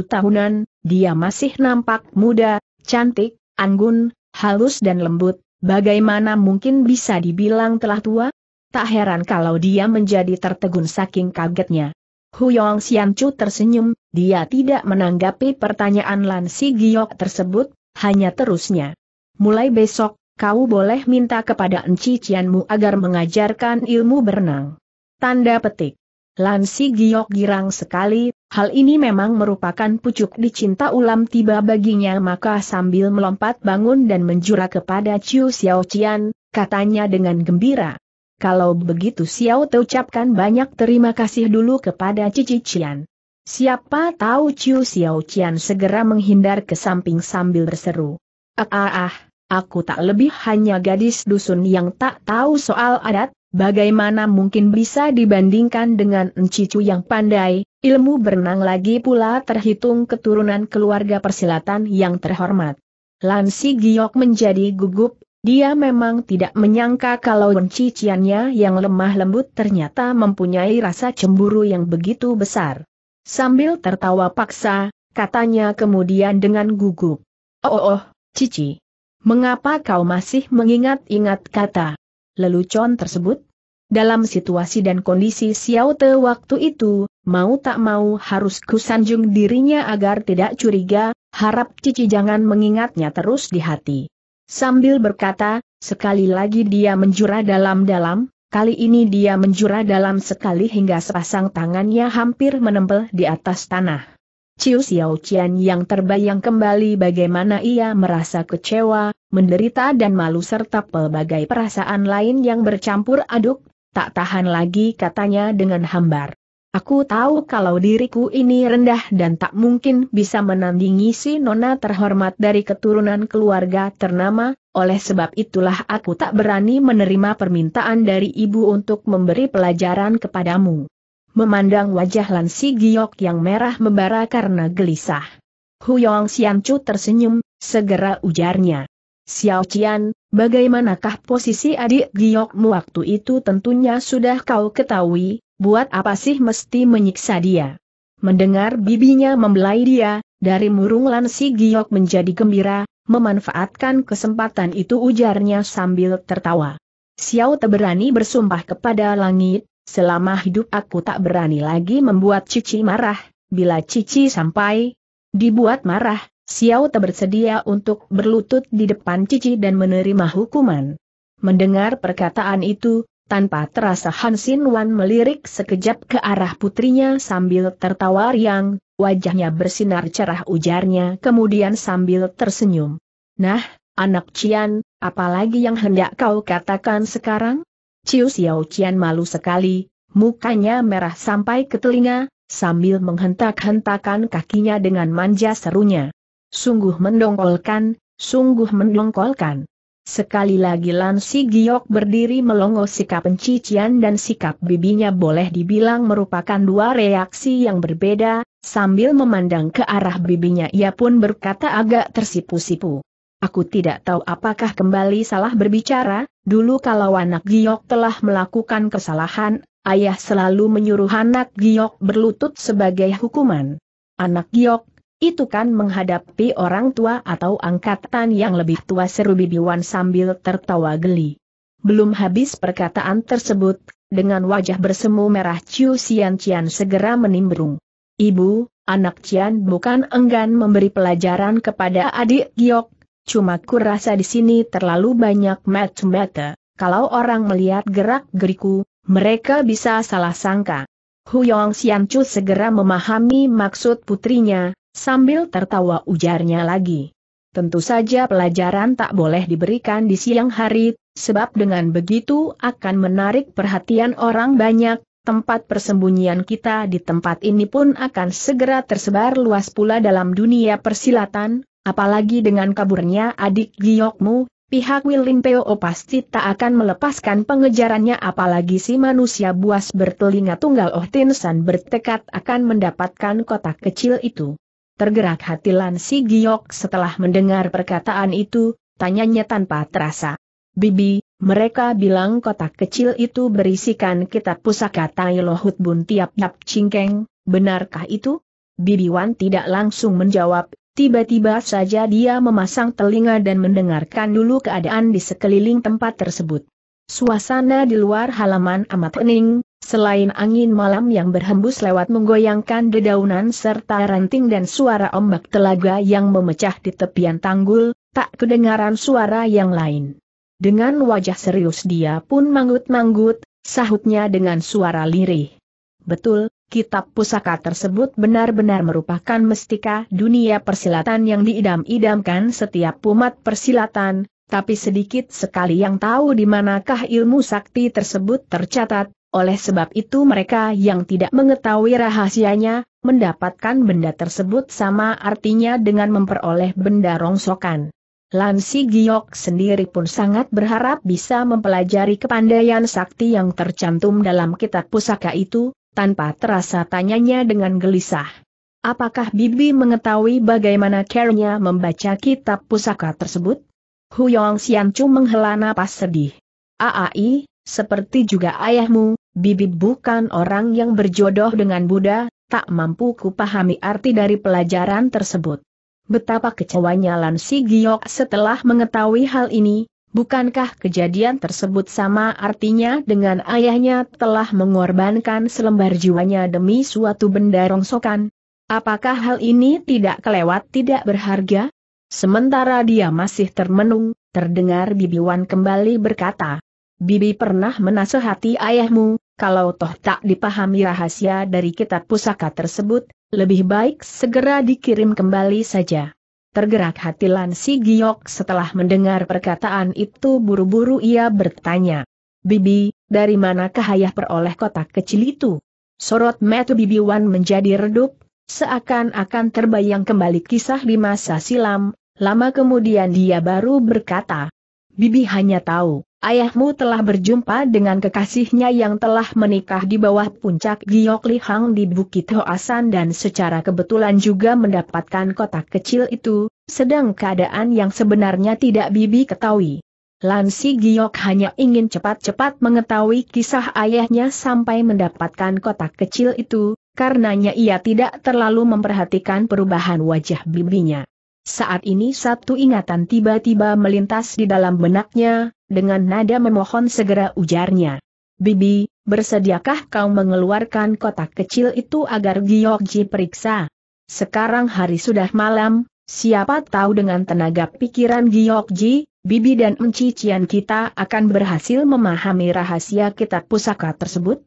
tahunan, dia masih nampak muda, cantik, anggun, halus dan lembut, bagaimana mungkin bisa dibilang telah tua? Tak heran kalau dia menjadi tertegun saking kagetnya. Huyong Xianchu tersenyum, dia tidak menanggapi pertanyaan Lan Si Giok tersebut, hanya terusnya. Mulai besok, kau boleh minta kepada Enci Cianmu agar mengajarkan ilmu berenang. Tanda petik. Lan Si Giok girang sekali, hal ini memang merupakan pucuk dicinta ulam tiba baginya maka sambil melompat bangun dan menjura kepada Chiu Xiao Qian, katanya dengan gembira. Kalau begitu Xiao ucapkan banyak terima kasih dulu kepada Cici Cian. Siapa tahu Ciu Xiao Cian segera menghindar ke samping sambil berseru. Ah ah ah, aku tak lebih hanya gadis dusun yang tak tahu soal adat, bagaimana mungkin bisa dibandingkan dengan Encicu yang pandai, ilmu berenang lagi pula terhitung keturunan keluarga persilatan yang terhormat. Lansi Giok menjadi gugup, dia memang tidak menyangka kalau penciciannya yang lemah lembut ternyata mempunyai rasa cemburu yang begitu besar. Sambil tertawa paksa, katanya kemudian dengan gugup. Oh, oh, oh, Cici. Mengapa kau masih mengingat-ingat kata lelucon tersebut? Dalam situasi dan kondisi Xiao Te waktu itu, mau tak mau harus kusanjung dirinya agar tidak curiga, harap Cici jangan mengingatnya terus di hati. Sambil berkata, sekali lagi dia menjura dalam-dalam, kali ini dia menjura dalam sekali hingga sepasang tangannya hampir menempel di atas tanah. Ciu Xiao Qian yang terbayang kembali bagaimana ia merasa kecewa, menderita dan malu serta pelbagai perasaan lain yang bercampur aduk, tak tahan lagi katanya dengan hambar. Aku tahu kalau diriku ini rendah dan tak mungkin bisa menandingi si nona terhormat dari keturunan keluarga ternama, oleh sebab itulah aku tak berani menerima permintaan dari ibu untuk memberi pelajaran kepadamu. Memandang wajah Lan Si Giok yang merah membara karena gelisah. Huyong Chu tersenyum, segera ujarnya. Xiao Qian, bagaimanakah posisi adik Giokmu waktu itu tentunya sudah kau ketahui, buat apa sih mesti menyiksa dia? Mendengar bibinya membelai dia, dari murung Lan Si Giok menjadi gembira, memanfaatkan kesempatan itu ujarnya sambil tertawa. Xiao berani bersumpah kepada langit, selama hidup aku tak berani lagi membuat Cici marah, bila Cici sampai dibuat marah, Xiao bersedia untuk berlutut di depan Cici dan menerima hukuman. Mendengar perkataan itu, tanpa terasa Han Sin Wan melirik sekejap ke arah putrinya sambil tertawa riang, wajahnya bersinar cerah ujarnya kemudian sambil tersenyum. Nah, anak Cian, apalagi yang hendak kau katakan sekarang? Ciu Xiao Cian malu sekali, mukanya merah sampai ke telinga, sambil menghentak-hentakan kakinya dengan manja serunya. Sungguh mendongkolkan, sungguh mendongkolkan. Sekali lagi Lan Si Giok berdiri melongo sikap pencician dan sikap bibinya boleh dibilang merupakan dua reaksi yang berbeda, sambil memandang ke arah bibinya ia pun berkata agak tersipu-sipu. Aku tidak tahu apakah kembali salah berbicara, dulu kalau anak Giok telah melakukan kesalahan, ayah selalu menyuruh anak Giok berlutut sebagai hukuman. Anak Giok itu kan menghadapi orang tua atau angkatan yang lebih tua seru Bibiwan sambil tertawa geli. Belum habis perkataan tersebut, dengan wajah bersemu merah Ciu Sian Cian segera menimbrung. Ibu, anak Cian bukan enggan memberi pelajaran kepada adik Giok, cuma kurasa di sini terlalu banyak mata-mata, kalau orang melihat gerak-geriku, mereka bisa salah sangka. Huyong Xianchu segera memahami maksud putrinya, sambil tertawa ujarnya lagi. Tentu saja pelajaran tak boleh diberikan di siang hari, sebab dengan begitu akan menarik perhatian orang banyak, tempat persembunyian kita di tempat ini pun akan segera tersebar luas pula dalam dunia persilatan, apalagi dengan kaburnya adik Giokmu, pihak Wilimpeo pasti tak akan melepaskan pengejarannya apalagi si manusia buas bertelinga tunggal Oh Tinsan bertekad akan mendapatkan kotak kecil itu. Tergerak hati Lan Si Giok setelah mendengar perkataan itu, tanyanya tanpa terasa. Bibi, mereka bilang kotak kecil itu berisikan kitab pusaka Tai Lohut Bun Tiap Yap Cingkeng, benarkah itu? Bibi Wan tidak langsung menjawab, Tiba-tiba saja dia memasang telinga dan mendengarkan dulu keadaan di sekeliling tempat tersebut. Suasana di luar halaman amat hening, selain angin malam yang berhembus lewat menggoyangkan dedaunan serta ranting dan suara ombak telaga yang memecah di tepian tanggul, tak kedengaran suara yang lain. Dengan wajah serius dia pun manggut-manggut, sahutnya dengan suara lirih. Betul, kitab pusaka tersebut benar-benar merupakan mestika dunia persilatan yang diidam-idamkan setiap umat persilatan, tapi sedikit sekali yang tahu di manakah ilmu sakti tersebut tercatat, oleh sebab itu mereka yang tidak mengetahui rahasianya, mendapatkan benda tersebut sama artinya dengan memperoleh benda rongsokan. Lansi Giok sendiri pun sangat berharap bisa mempelajari kepandaian sakti yang tercantum dalam kitab pusaka itu, tanpa terasa tanyanya dengan gelisah. Apakah Bibi mengetahui bagaimana caranya membaca kitab pusaka tersebut? Huyong Xiancu menghela napas sedih. Aai, seperti juga ayahmu, Bibi bukan orang yang berjodoh dengan Buddha, tak mampu kupahami arti dari pelajaran tersebut. Betapa kecewanya Lan Si Giok setelah mengetahui hal ini, Bukankah kejadian tersebut sama artinya dengan ayahnya telah mengorbankan selembar jiwanya demi suatu benda rongsokan? Apakah hal ini tidak kelewat tidak berharga? Sementara dia masih termenung, terdengar Bibi Wan kembali berkata, Bibi pernah menasehati ayahmu, kalau toh tak dipahami rahasia dari kitab pusaka tersebut, lebih baik segera dikirim kembali saja. Tergerak hati Lan Si Giok setelah mendengar perkataan itu buru-buru ia bertanya. Bibi, dari manakah ayah peroleh kotak kecil itu? Sorot mata Bibi Wan menjadi redup, seakan-akan terbayang kembali kisah di masa silam, lama kemudian dia baru berkata. Bibi hanya tahu, ayahmu telah berjumpa dengan kekasihnya yang telah menikah di bawah puncak Giok Li Hang di Bukit Hoasan dan secara kebetulan juga mendapatkan kotak kecil itu, sedang keadaan yang sebenarnya tidak Bibi ketahui. Lansi Giok hanya ingin cepat-cepat mengetahui kisah ayahnya sampai mendapatkan kotak kecil itu, karenanya ia tidak terlalu memperhatikan perubahan wajah bibinya. Saat ini satu ingatan tiba-tiba melintas di dalam benaknya, dengan nada memohon segera ujarnya. Bibi, bersediakah kau mengeluarkan kotak kecil itu agar Giokji periksa? Sekarang hari sudah malam, siapa tahu dengan tenaga pikiran Giokji, Bibi dan encician kita akan berhasil memahami rahasia kitab pusaka tersebut?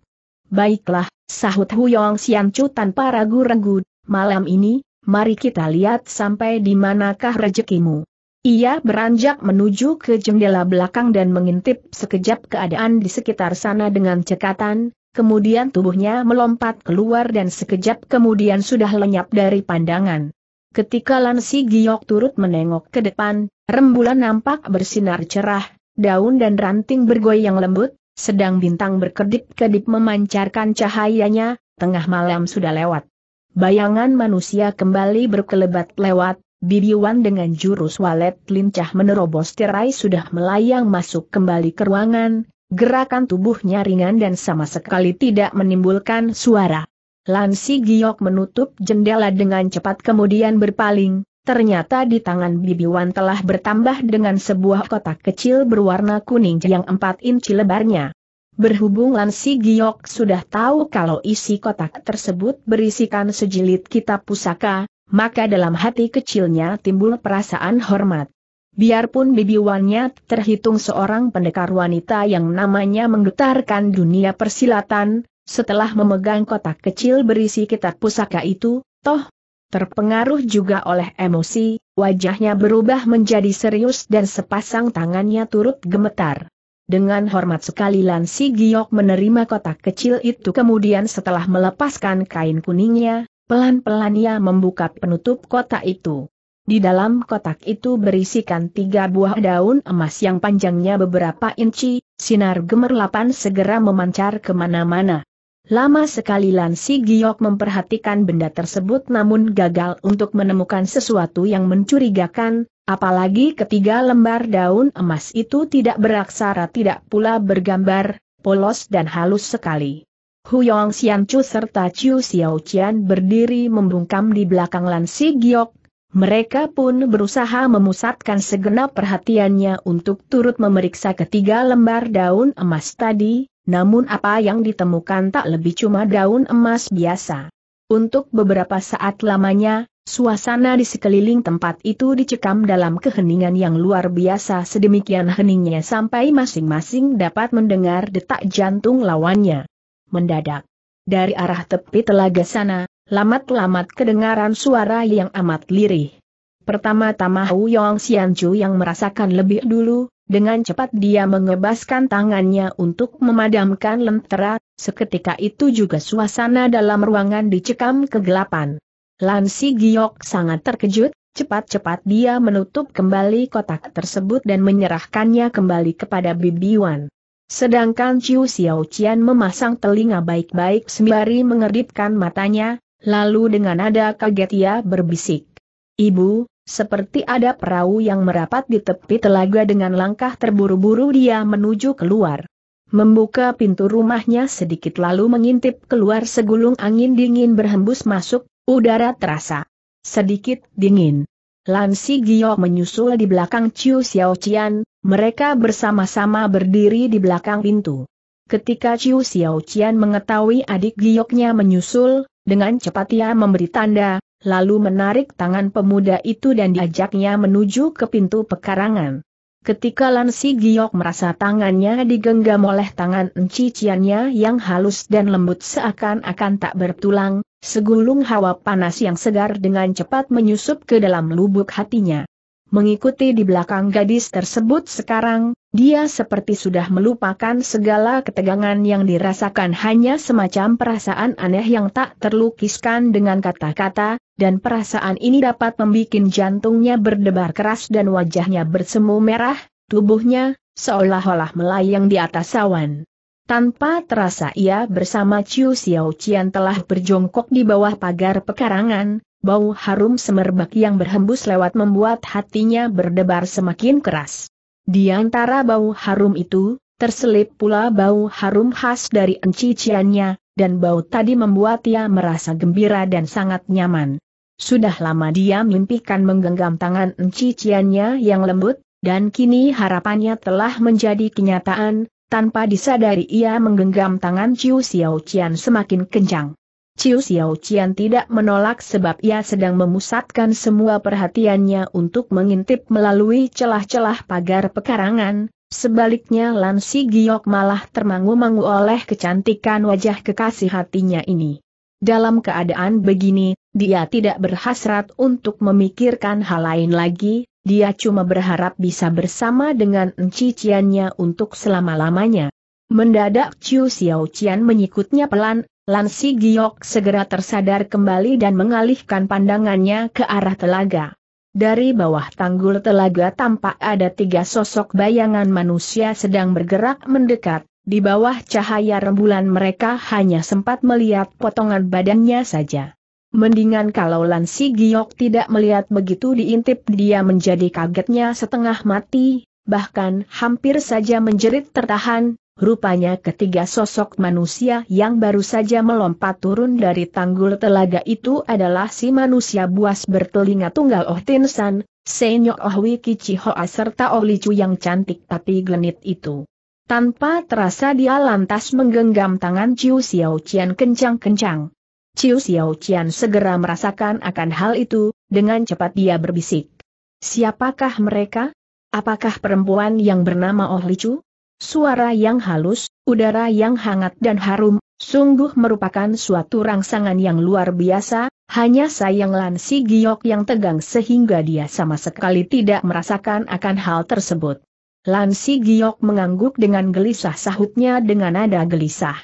Baiklah, sahut Huyong Xiancu tanpa ragu-ragu, malam ini, mari kita lihat sampai di manakah rezekimu. Ia beranjak menuju ke jendela belakang dan mengintip sekejap keadaan di sekitar sana dengan cekatan, kemudian tubuhnya melompat keluar dan sekejap kemudian sudah lenyap dari pandangan. Ketika Lansi Giok turut menengok ke depan, rembulan nampak bersinar cerah, daun dan ranting bergoyang lembut, sedang bintang berkedip-kedip memancarkan cahayanya, tengah malam sudah lewat. Bayangan manusia kembali berkelebat lewat, Bibiwan dengan jurus walet lincah menerobos tirai sudah melayang masuk kembali ke ruangan, gerakan tubuhnya ringan dan sama sekali tidak menimbulkan suara. Lansi Giok menutup jendela dengan cepat kemudian berpaling, ternyata di tangan Bibiwan telah bertambah dengan sebuah kotak kecil berwarna kuning yang 4 inci lebarnya. Berhubung Lansi Giok sudah tahu kalau isi kotak tersebut berisikan sejilid kitab pusaka, maka dalam hati kecilnya timbul perasaan hormat. Biarpun bibiwannya terhitung seorang pendekar wanita yang namanya menggetarkan dunia persilatan, setelah memegang kotak kecil berisi kitab pusaka itu, toh, terpengaruh juga oleh emosi, wajahnya berubah menjadi serius dan sepasang tangannya turut gemetar. Dengan hormat sekali Lan Si Giok menerima kotak kecil itu kemudian setelah melepaskan kain kuningnya, pelan-pelan ia membuka penutup kotak itu. Di dalam kotak itu berisikan tiga buah daun emas yang panjangnya beberapa inci, sinar gemerlapan segera memancar ke mana-mana. Lama sekali Lan Si Giok memperhatikan benda tersebut namun gagal untuk menemukan sesuatu yang mencurigakan, Apalagi ketiga lembar daun emas itu tidak beraksara tidak pula bergambar, polos dan halus sekali. Huyong Xian Chu serta Chu Xiao Qian berdiri membungkam di belakang Lan Si Giok. Mereka pun berusaha memusatkan segenap perhatiannya untuk turut memeriksa ketiga lembar daun emas tadi, namun apa yang ditemukan tak lebih cuma daun emas biasa. Untuk beberapa saat lamanya, Suasana di sekeliling tempat itu dicekam dalam keheningan yang luar biasa sedemikian heningnya sampai masing-masing dapat mendengar detak jantung lawannya. Mendadak. Dari arah tepi telaga sana, lamat-lamat kedengaran suara yang amat lirih. Pertama-tama Hu Yong Xianju yang merasakan lebih dulu, dengan cepat dia mengebaskan tangannya untuk memadamkan lentera, seketika itu juga suasana dalam ruangan dicekam kegelapan. Lan Si Giok sangat terkejut, cepat-cepat dia menutup kembali kotak tersebut dan menyerahkannya kembali kepada Bibi Wan. Sedangkan Chiu Xiao Qian memasang telinga baik-baik sembari mengedipkan matanya, lalu dengan nada kaget ia berbisik. Ibu, seperti ada perahu yang merapat di tepi telaga dengan langkah terburu-buru dia menuju keluar. Membuka pintu rumahnya sedikit lalu mengintip keluar segulung angin dingin berhembus masuk, Udara terasa sedikit dingin. Lan Si Gio menyusul di belakang Chiu Xiao Qian, mereka bersama-sama berdiri di belakang pintu. Ketika Chiu Xiao Qian mengetahui adik Gioknya menyusul, dengan cepat ia memberi tanda, lalu menarik tangan pemuda itu dan diajaknya menuju ke pintu pekarangan. Ketika Lan Si Giok merasa tangannya digenggam oleh tangan enciciannya yang halus dan lembut seakan-akan tak bertulang, Segulung hawa panas yang segar dengan cepat menyusup ke dalam lubuk hatinya. Mengikuti di belakang gadis tersebut sekarang, dia seperti sudah melupakan segala ketegangan yang dirasakan hanya semacam perasaan aneh yang tak terlukiskan dengan kata-kata, dan perasaan ini dapat membuat jantungnya berdebar keras dan wajahnya bersemu merah, tubuhnya, seolah-olah melayang di atas awan. Tanpa terasa ia bersama Chiu Xiao Qian telah berjongkok di bawah pagar pekarangan, bau harum semerbak yang berhembus lewat membuat hatinya berdebar semakin keras. Di antara bau harum itu, terselip pula bau harum khas dari enciciannya, dan bau tadi membuat ia merasa gembira dan sangat nyaman. Sudah lama dia mimpikan menggenggam tangan enciciannya yang lembut, dan kini harapannya telah menjadi kenyataan, tanpa disadari ia menggenggam tangan Chiu Xiao Qian semakin kencang. Chiu Xiao Qian tidak menolak sebab ia sedang memusatkan semua perhatiannya untuk mengintip melalui celah-celah pagar pekarangan, sebaliknya Lan Si Giok malah termangu-mangu oleh kecantikan wajah kekasih hatinya ini. Dalam keadaan begini, dia tidak berhasrat untuk memikirkan hal lain lagi, dia cuma berharap bisa bersama dengan enciciannya untuk selama-lamanya. Mendadak Chiu Xiao Qian menyikutnya pelan, Lan Si Giok segera tersadar kembali dan mengalihkan pandangannya ke arah telaga. Dari bawah tanggul telaga tampak ada tiga sosok bayangan manusia sedang bergerak mendekat, di bawah cahaya rembulan mereka hanya sempat melihat potongan badannya saja. Mendingan kalau Lan Si Giok tidak melihat begitu diintip dia menjadi kagetnya setengah mati, bahkan hampir saja menjerit tertahan, rupanya ketiga sosok manusia yang baru saja melompat turun dari tanggul telaga itu adalah si manusia buas bertelinga tunggal Oh Tin San, Senyok Oh Wiki Chihoa serta Oh Licu yang cantik tapi genit itu. Tanpa terasa dia lantas menggenggam tangan Chiu Xiao Qian kencang-kencang. Ciu Xiao Qian segera merasakan akan hal itu, dengan cepat dia berbisik. Siapakah mereka? Apakah perempuan yang bernama Oh Licu? Suara yang halus, udara yang hangat dan harum, Sungguh merupakan suatu rangsangan yang luar biasa, hanya sayang Lan Si Giok yang tegang sehingga dia sama sekali tidak merasakan akan hal tersebut. Lan Si Giok mengangguk dengan gelisah sahutnya dengan nada gelisah.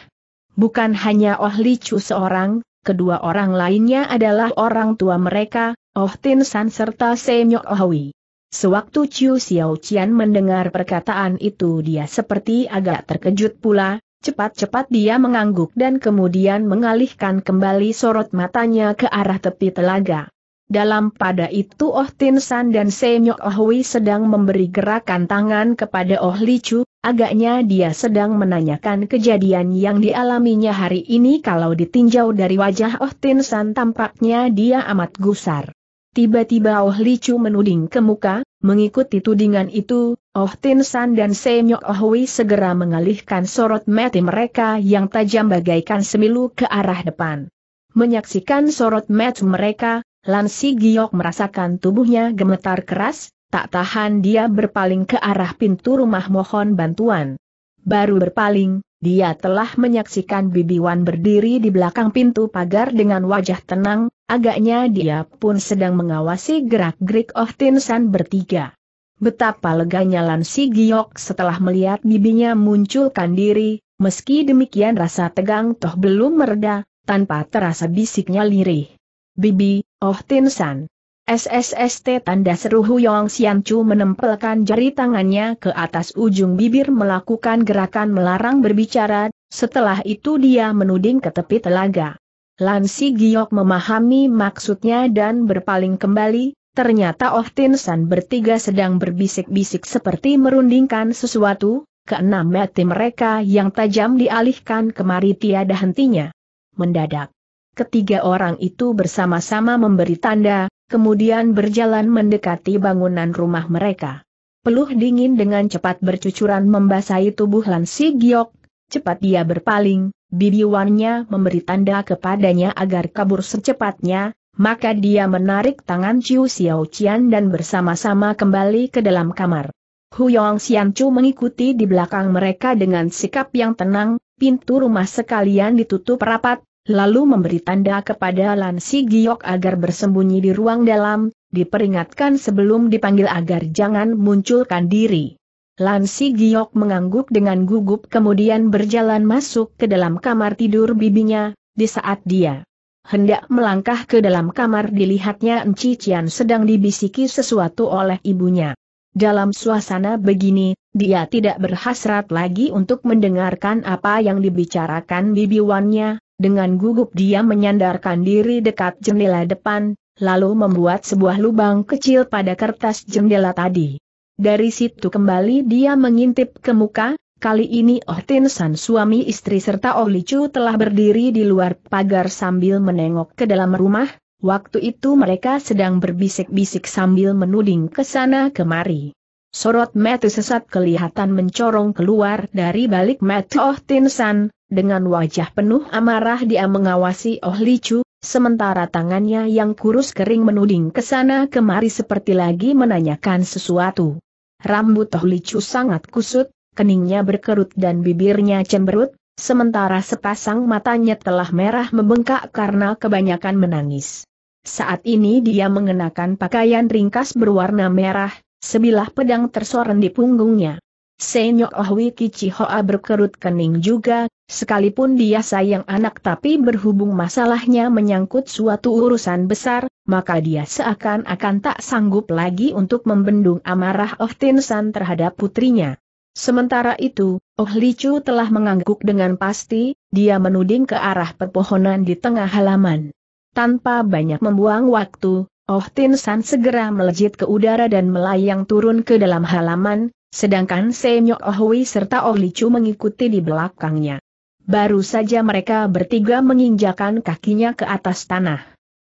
Bukan hanya Oh Li Chu seorang, kedua orang lainnya adalah orang tua mereka, Oh Tin San serta Senyok Ohui. Sewaktu Chiu Xiao Qian mendengar perkataan itu dia seperti agak terkejut pula, Cepat-cepat dia mengangguk dan kemudian mengalihkan kembali sorot matanya ke arah tepi telaga. Dalam pada itu Oh Tin San dan Senyok Oh Hui sedang memberi gerakan tangan kepada Oh Li Chu, agaknya dia sedang menanyakan kejadian yang dialaminya hari ini kalau ditinjau dari wajah Oh Tin San tampaknya dia amat gusar. Tiba-tiba Oh Li Chu menuding ke muka, mengikuti tudingan itu, Oh Tin San dan Senyok Oh Hui segera mengalihkan sorot mati mereka yang tajam bagaikan semilu ke arah depan. Menyaksikan sorot mati mereka, Lan Si Giok merasakan tubuhnya gemetar keras, tak tahan dia berpaling ke arah pintu rumah mohon bantuan. Baru berpaling, dia telah menyaksikan Bibi Wan berdiri di belakang pintu pagar dengan wajah tenang, agaknya dia pun sedang mengawasi gerak-gerik Oh Tin San bertiga. Betapa leganya Lan Si Giok setelah melihat bibinya munculkan diri, meski demikian rasa tegang toh belum mereda, tanpa terasa bisiknya lirih. Bibi, Oh Tin San. SSST tanda seru Huyong Sian menempelkan jari tangannya ke atas ujung bibir melakukan gerakan melarang berbicara, setelah itu dia menuding ke tepi telaga. Lan Si Giok memahami maksudnya dan berpaling kembali, ternyata Oh Tin San bertiga sedang berbisik-bisik seperti merundingkan sesuatu, keenam mati mereka yang tajam dialihkan kemari tiada hentinya. Mendadak. Ketiga orang itu bersama-sama memberi tanda, kemudian berjalan mendekati bangunan rumah mereka. Peluh dingin dengan cepat bercucuran membasahi tubuh Lan Si Giok, cepat dia berpaling, bibi Wannya memberi tanda kepadanya agar kabur secepatnya, maka dia menarik tangan Chiu Xiao Qian dan bersama-sama kembali ke dalam kamar. Huyong Xian Chu mengikuti di belakang mereka dengan sikap yang tenang, pintu rumah sekalian ditutup rapat, lalu memberi tanda kepada Lan Si Giok agar bersembunyi di ruang dalam, diperingatkan sebelum dipanggil agar jangan munculkan diri. Lan Si Giok mengangguk dengan gugup kemudian berjalan masuk ke dalam kamar tidur bibinya, di saat dia hendak melangkah ke dalam kamar dilihatnya Enci Cian sedang dibisiki sesuatu oleh ibunya. Dalam suasana begini, dia tidak berhasrat lagi untuk mendengarkan apa yang dibicarakan bibi Wannya, dengan gugup dia menyandarkan diri dekat jendela depan, lalu membuat sebuah lubang kecil pada kertas jendela tadi. Dari situ kembali dia mengintip ke muka, kali ini Oh Tin San suami istri serta Oh Li Chu telah berdiri di luar pagar sambil menengok ke dalam rumah, waktu itu mereka sedang berbisik-bisik sambil menuding ke sana kemari. Sorot mata sesat kelihatan mencorong keluar dari balik mata Oh Tin San, dengan wajah penuh amarah dia mengawasi Oh Li Chu, sementara tangannya yang kurus kering menuding ke sana kemari seperti lagi menanyakan sesuatu. Rambut Oh Li Chu sangat kusut, keningnya berkerut dan bibirnya cemberut, sementara sepasang matanya telah merah membengkak karena kebanyakan menangis. Saat ini dia mengenakan pakaian ringkas berwarna merah, sebilah pedang tersorot di punggungnya. Senyok Ohwi Kici Hoa berkerut kening juga, sekalipun dia sayang anak tapi berhubung masalahnya menyangkut suatu urusan besar, maka dia seakan-akan tak sanggup lagi untuk membendung amarah Oh Tin San terhadap putrinya. Sementara itu, Oh Li Chu telah mengangguk dengan pasti, dia menuding ke arah pepohonan di tengah halaman. Tanpa banyak membuang waktu, Oh Tin San segera melejit ke udara dan melayang turun ke dalam halaman, sedangkan Senyok Ohui serta Oh Li Chu mengikuti di belakangnya. Baru saja mereka bertiga menginjakan kakinya ke atas tanah.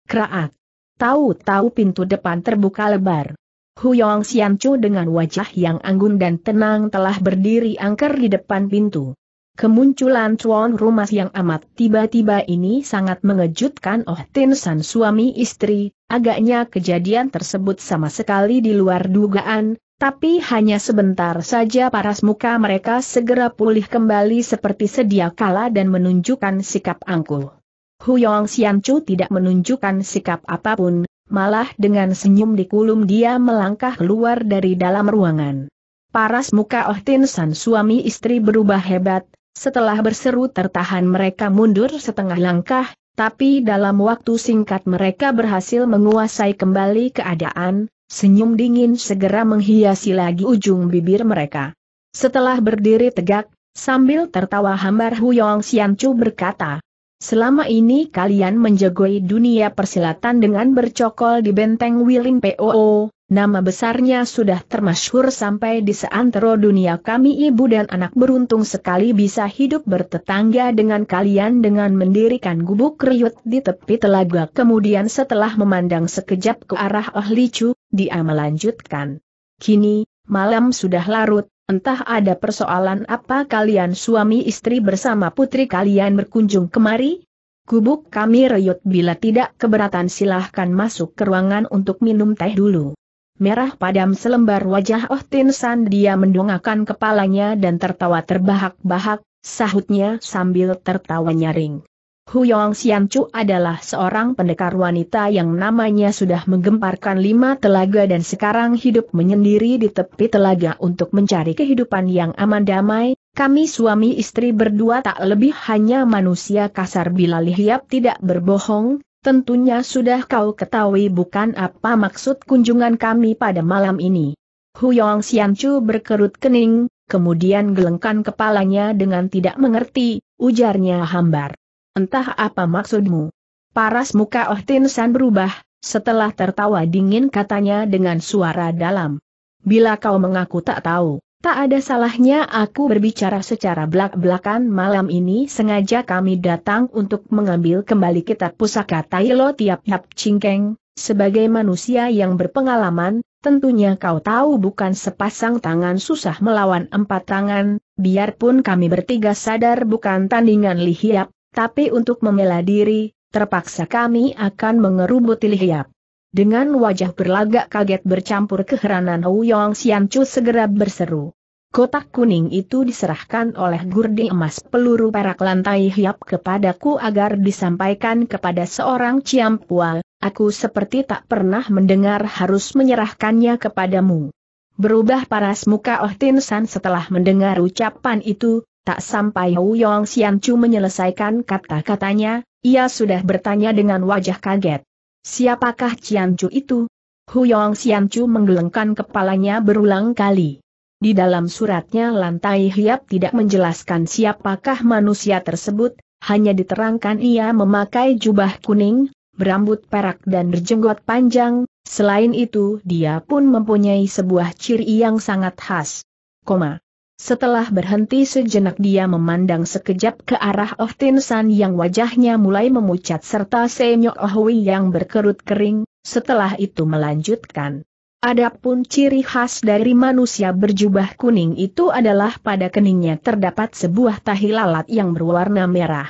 Kraat. Tahu-tahu pintu depan terbuka lebar. Huyong Xian Chu dengan wajah yang anggun dan tenang telah berdiri angker di depan pintu. Kemunculan tuan rumah yang amat tiba-tiba ini sangat mengejutkan Oh Tin San suami istri, agaknya kejadian tersebut sama sekali di luar dugaan, Tapi hanya sebentar saja paras muka mereka segera pulih kembali seperti sedia kala dan menunjukkan sikap angkuh. Huyong Xianchu tidak menunjukkan sikap apa pun, malah dengan senyum di kulum dia melangkah keluar dari dalam ruangan. Paras muka Oh Tin San suami istri berubah hebat, setelah berseru tertahan mereka mundur setengah langkah, tapi dalam waktu singkat mereka berhasil menguasai kembali keadaan, senyum dingin segera menghiasi lagi ujung bibir mereka. Setelah berdiri tegak, sambil tertawa hambar Huyong Xianchu berkata, Selama ini kalian menjagoi dunia persilatan dengan bercokol di benteng Wiling POO, nama besarnya sudah termasyhur sampai di seantero dunia kami ibu dan anak beruntung sekali bisa hidup bertetangga dengan kalian dengan mendirikan gubuk kriut di tepi telaga kemudian setelah memandang sekejap ke arah Oh Licu, dia melanjutkan. Kini, malam sudah larut, Entah ada persoalan apa kalian suami istri bersama putri kalian berkunjung kemari? Gubuk kami reyut bila tidak keberatan silahkan masuk ke ruangan untuk minum teh dulu. Merah padam selembar wajah Oh Tin San dia mendongakkan kepalanya dan tertawa terbahak-bahak, sahutnya sambil tertawa nyaring. Huyong Xianchu adalah seorang pendekar wanita yang namanya sudah menggemparkan lima telaga dan sekarang hidup menyendiri di tepi telaga untuk mencari kehidupan yang aman damai. Kami suami istri berdua tak lebih hanya manusia kasar bila lihiap tidak berbohong, tentunya sudah kau ketahui bukan apa maksud kunjungan kami pada malam ini. Huyong Xianchu berkerut kening, kemudian gelengkan kepalanya dengan tidak mengerti, ujarnya hambar. Entah apa maksudmu. Paras muka Oh Tin San berubah, setelah tertawa dingin katanya dengan suara dalam. Bila kau mengaku tak tahu, tak ada salahnya aku berbicara secara belak-belakan malam ini sengaja kami datang untuk mengambil kembali kitab pusaka Tailo Tiap Yap Cingkeng, sebagai manusia yang berpengalaman, tentunya kau tahu bukan sepasang tangan susah melawan empat tangan, biarpun kami bertiga sadar bukan tandingan lihiap, tapi untuk membela diri, terpaksa kami akan mengerubut Lihiap. Dengan wajah berlagak kaget bercampur keheranan Yong Xianchu segera berseru. Kotak kuning itu diserahkan oleh gurdi emas peluru perak lantai hiap kepadaku agar disampaikan kepada seorang ciampual, aku seperti tak pernah mendengar harus menyerahkannya kepadamu. Berubah paras muka Oh Tin San setelah mendengar ucapan itu, Tak sampai Hu Yong Xianchu menyelesaikan kata-katanya, ia sudah bertanya dengan wajah kaget. Siapakah Ciancu itu? Hu Yong Xianchu menggelengkan kepalanya berulang kali. Di dalam suratnya lantai hiap tidak menjelaskan siapakah manusia tersebut, hanya diterangkan ia memakai jubah kuning, berambut perak dan berjenggot panjang, selain itu dia pun mempunyai sebuah ciri yang sangat khas. Koma. Setelah berhenti sejenak dia memandang sekejap ke arah Oh Tin San yang wajahnya mulai memucat serta Senyok Oh Hui yang berkerut kering, setelah itu melanjutkan. Adapun ciri khas dari manusia berjubah kuning itu adalah pada keningnya terdapat sebuah tahi lalat yang berwarna merah.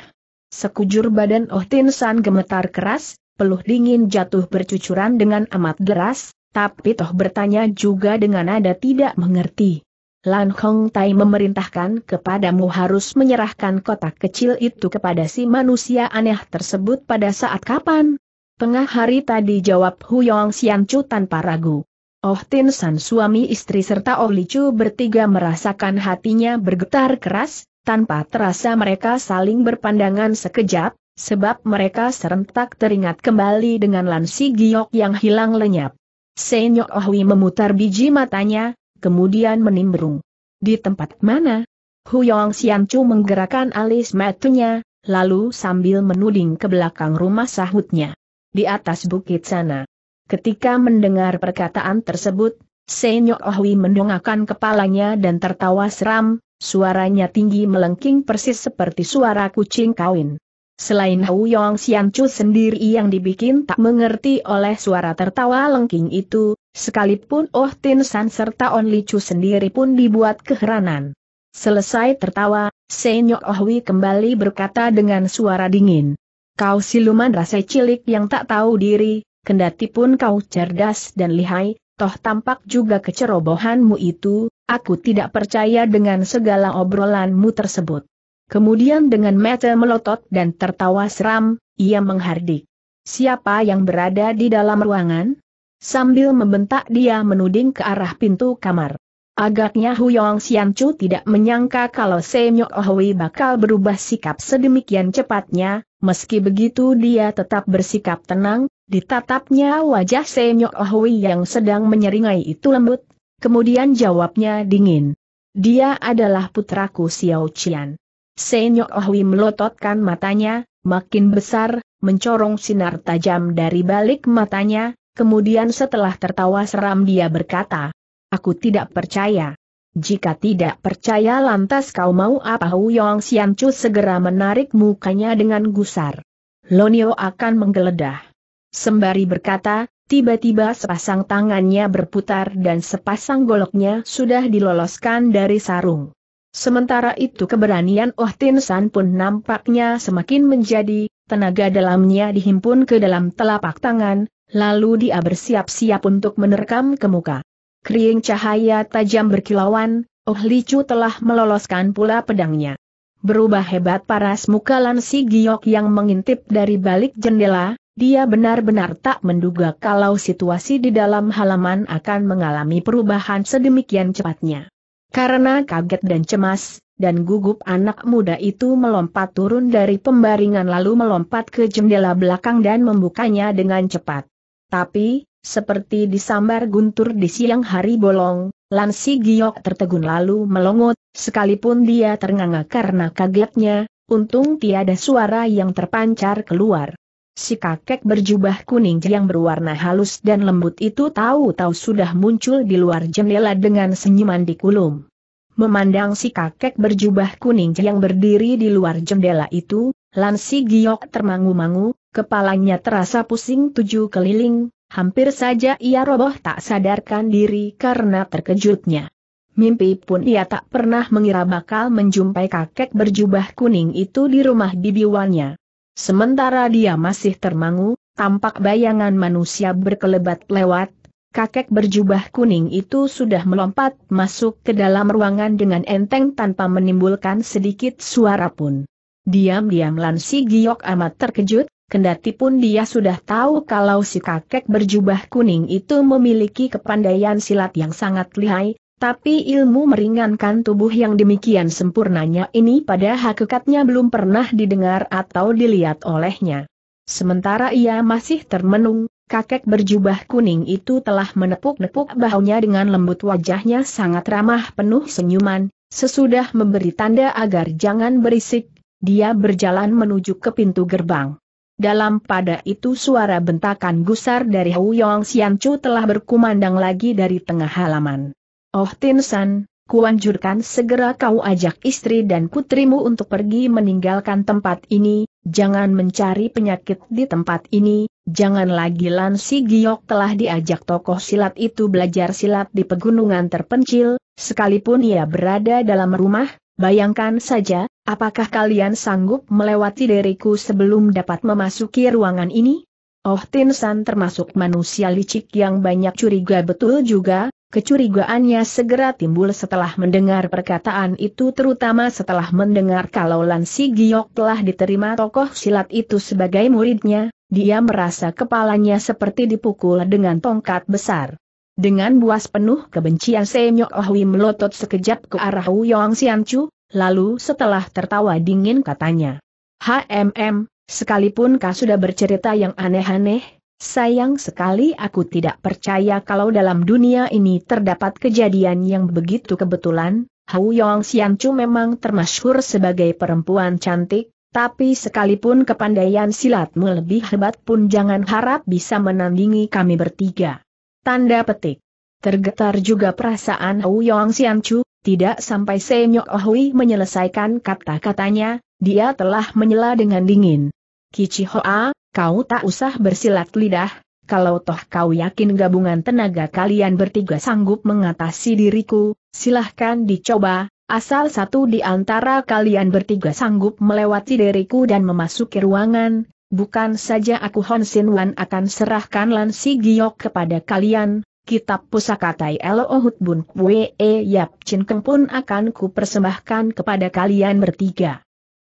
Sekujur badan Oh Tin San gemetar keras, peluh dingin jatuh bercucuran dengan amat deras, tapi toh bertanya juga dengan nada tidak mengerti. Lan Hong Tai memerintahkan kepadamu harus menyerahkan kotak kecil itu kepada si manusia aneh tersebut pada saat kapan? Tengah hari tadi jawab Hu Yong Xian Chu tanpa ragu. Oh Tin San suami istri serta Oh Li Chu bertiga merasakan hatinya bergetar keras, tanpa terasa mereka saling berpandangan sekejap, sebab mereka serentak teringat kembali dengan Lan Si Giok yang hilang lenyap. Senyok Ohwi memutar biji matanya, kemudian menimbrung. Di tempat mana? Huyong Xianchu menggerakkan alis matanya, lalu sambil menuding ke belakang rumah sahutnya. Di atas bukit sana. Ketika mendengar perkataan tersebut, Senyok Ohwi mendongakkan kepalanya dan tertawa seram, suaranya tinggi melengking persis seperti suara kucing kawin. Selain Hu Yong Xian Chu sendiri yang dibikin tak mengerti oleh suara tertawa lengking itu, sekalipun Oh Tin San serta On Li Chu sendiri pun dibuat keheranan. Selesai tertawa, Senyok Ohwi kembali berkata dengan suara dingin. Kau siluman rasa cilik yang tak tahu diri, kendati pun kau cerdas dan lihai, toh tampak juga kecerobohanmu itu, aku tidak percaya dengan segala obrolanmu tersebut. Kemudian dengan mata melotot dan tertawa seram, ia menghardik. Siapa yang berada di dalam ruangan? Sambil membentak dia menuding ke arah pintu kamar. Agaknya Huyong Chu tidak menyangka kalau Senyok Ohui bakal berubah sikap sedemikian cepatnya, meski begitu dia tetap bersikap tenang, ditatapnya wajah Senyok Ohui yang sedang menyeringai itu lembut, kemudian jawabnya dingin. Dia adalah putraku Xiao Qian. Senyok Ohui melototkan matanya, makin besar, mencorong sinar tajam dari balik matanya, kemudian setelah tertawa seram dia berkata, Aku tidak percaya. Jika tidak percaya lantas kau mau apa Huyong Chu segera menarik mukanya dengan gusar. Lonio akan menggeledah. Sembari berkata, tiba-tiba sepasang tangannya berputar dan sepasang goloknya sudah diloloskan dari sarung. Sementara itu keberanian Oh Tin San pun nampaknya semakin menjadi, tenaga dalamnya dihimpun ke dalam telapak tangan, lalu dia bersiap-siap untuk menerkam ke muka. Kering cahaya tajam berkilauan, Oh Licu telah meloloskan pula pedangnya. Berubah hebat paras muka Lansi Giok yang mengintip dari balik jendela, dia benar-benar tak menduga kalau situasi di dalam halaman akan mengalami perubahan sedemikian cepatnya. Karena kaget dan cemas, dan gugup anak muda itu melompat turun dari pembaringan lalu melompat ke jendela belakang dan membukanya dengan cepat. Tapi, seperti disambar guntur di siang hari bolong, Lansi Giok tertegun lalu melongot, sekalipun dia ternganga karena kagetnya, untung tiada suara yang terpancar keluar. Si kakek berjubah kuning yang berwarna halus dan lembut itu tahu-tahu sudah muncul di luar jendela dengan senyuman di kulum. Memandang si kakek berjubah kuning yang berdiri di luar jendela itu, Lansi Giok termangu-mangu, kepalanya terasa pusing tujuh keliling, Hampir saja ia roboh tak sadarkan diri karena terkejutnya. Mimpi pun ia tak pernah mengira bakal menjumpai kakek berjubah kuning itu di rumah bibiwannya. Sementara dia masih termangu, tampak bayangan manusia berkelebat lewat, kakek berjubah kuning itu sudah melompat masuk ke dalam ruangan dengan enteng tanpa menimbulkan sedikit suara pun. Diam-diam Lansi Giok amat terkejut, kendati pun dia sudah tahu kalau si kakek berjubah kuning itu memiliki kepandaian silat yang sangat lihai, tapi ilmu meringankan tubuh yang demikian sempurnanya ini pada hakikatnya belum pernah didengar atau dilihat olehnya. Sementara ia masih termenung, kakek berjubah kuning itu telah menepuk-nepuk bahunya dengan lembut wajahnya sangat ramah penuh senyuman, sesudah memberi tanda agar jangan berisik, dia berjalan menuju ke pintu gerbang. Dalam pada itu suara bentakan gusar dari Hu Yong Chu telah berkumandang lagi dari tengah halaman. Oh Tin San, kuanjurkan segera kau ajak istri dan putrimu untuk pergi meninggalkan tempat ini, jangan mencari penyakit di tempat ini, jangan lagi Lan Si Giok telah diajak tokoh silat itu belajar silat di pegunungan terpencil, sekalipun ia berada dalam rumah, Bayangkan saja, apakah kalian sanggup melewati diriku sebelum dapat memasuki ruangan ini? Oh Tin San termasuk manusia licik yang banyak curiga betul juga, kecurigaannya segera timbul setelah mendengar perkataan itu terutama setelah mendengar kalau Lan Si Giok telah diterima tokoh silat itu sebagai muridnya, dia merasa kepalanya seperti dipukul dengan tongkat besar. Dengan buas penuh kebencian Senyok Ohui melotot sekejap ke arah Wu Yong Chu, lalu setelah tertawa dingin katanya. HMM, sekalipun kau sudah bercerita yang aneh-aneh, sayang sekali aku tidak percaya kalau dalam dunia ini terdapat kejadian yang begitu kebetulan, Hu Yong Chu memang termasyhur sebagai perempuan cantik, tapi sekalipun kepandaian silatmu lebih hebat pun jangan harap bisa menandingi kami bertiga. Tanda petik. Tergetar juga perasaan Hu Yong Chu, tidak sampai Senyok Ohui menyelesaikan kata-katanya, dia telah menyela dengan dingin. Kici Hoa, kau tak usah bersilat lidah, kalau toh kau yakin gabungan tenaga kalian bertiga sanggup mengatasi diriku, silahkan dicoba, asal satu di antara kalian bertiga sanggup melewati diriku dan memasuki ruangan, bukan saja aku Hon Sin Wan akan serahkan Lan Si Giok kepada kalian, kitab pusaka Tai Ohut Bun Wee Yap Chin Keng pun akan ku persembahkan kepada kalian bertiga.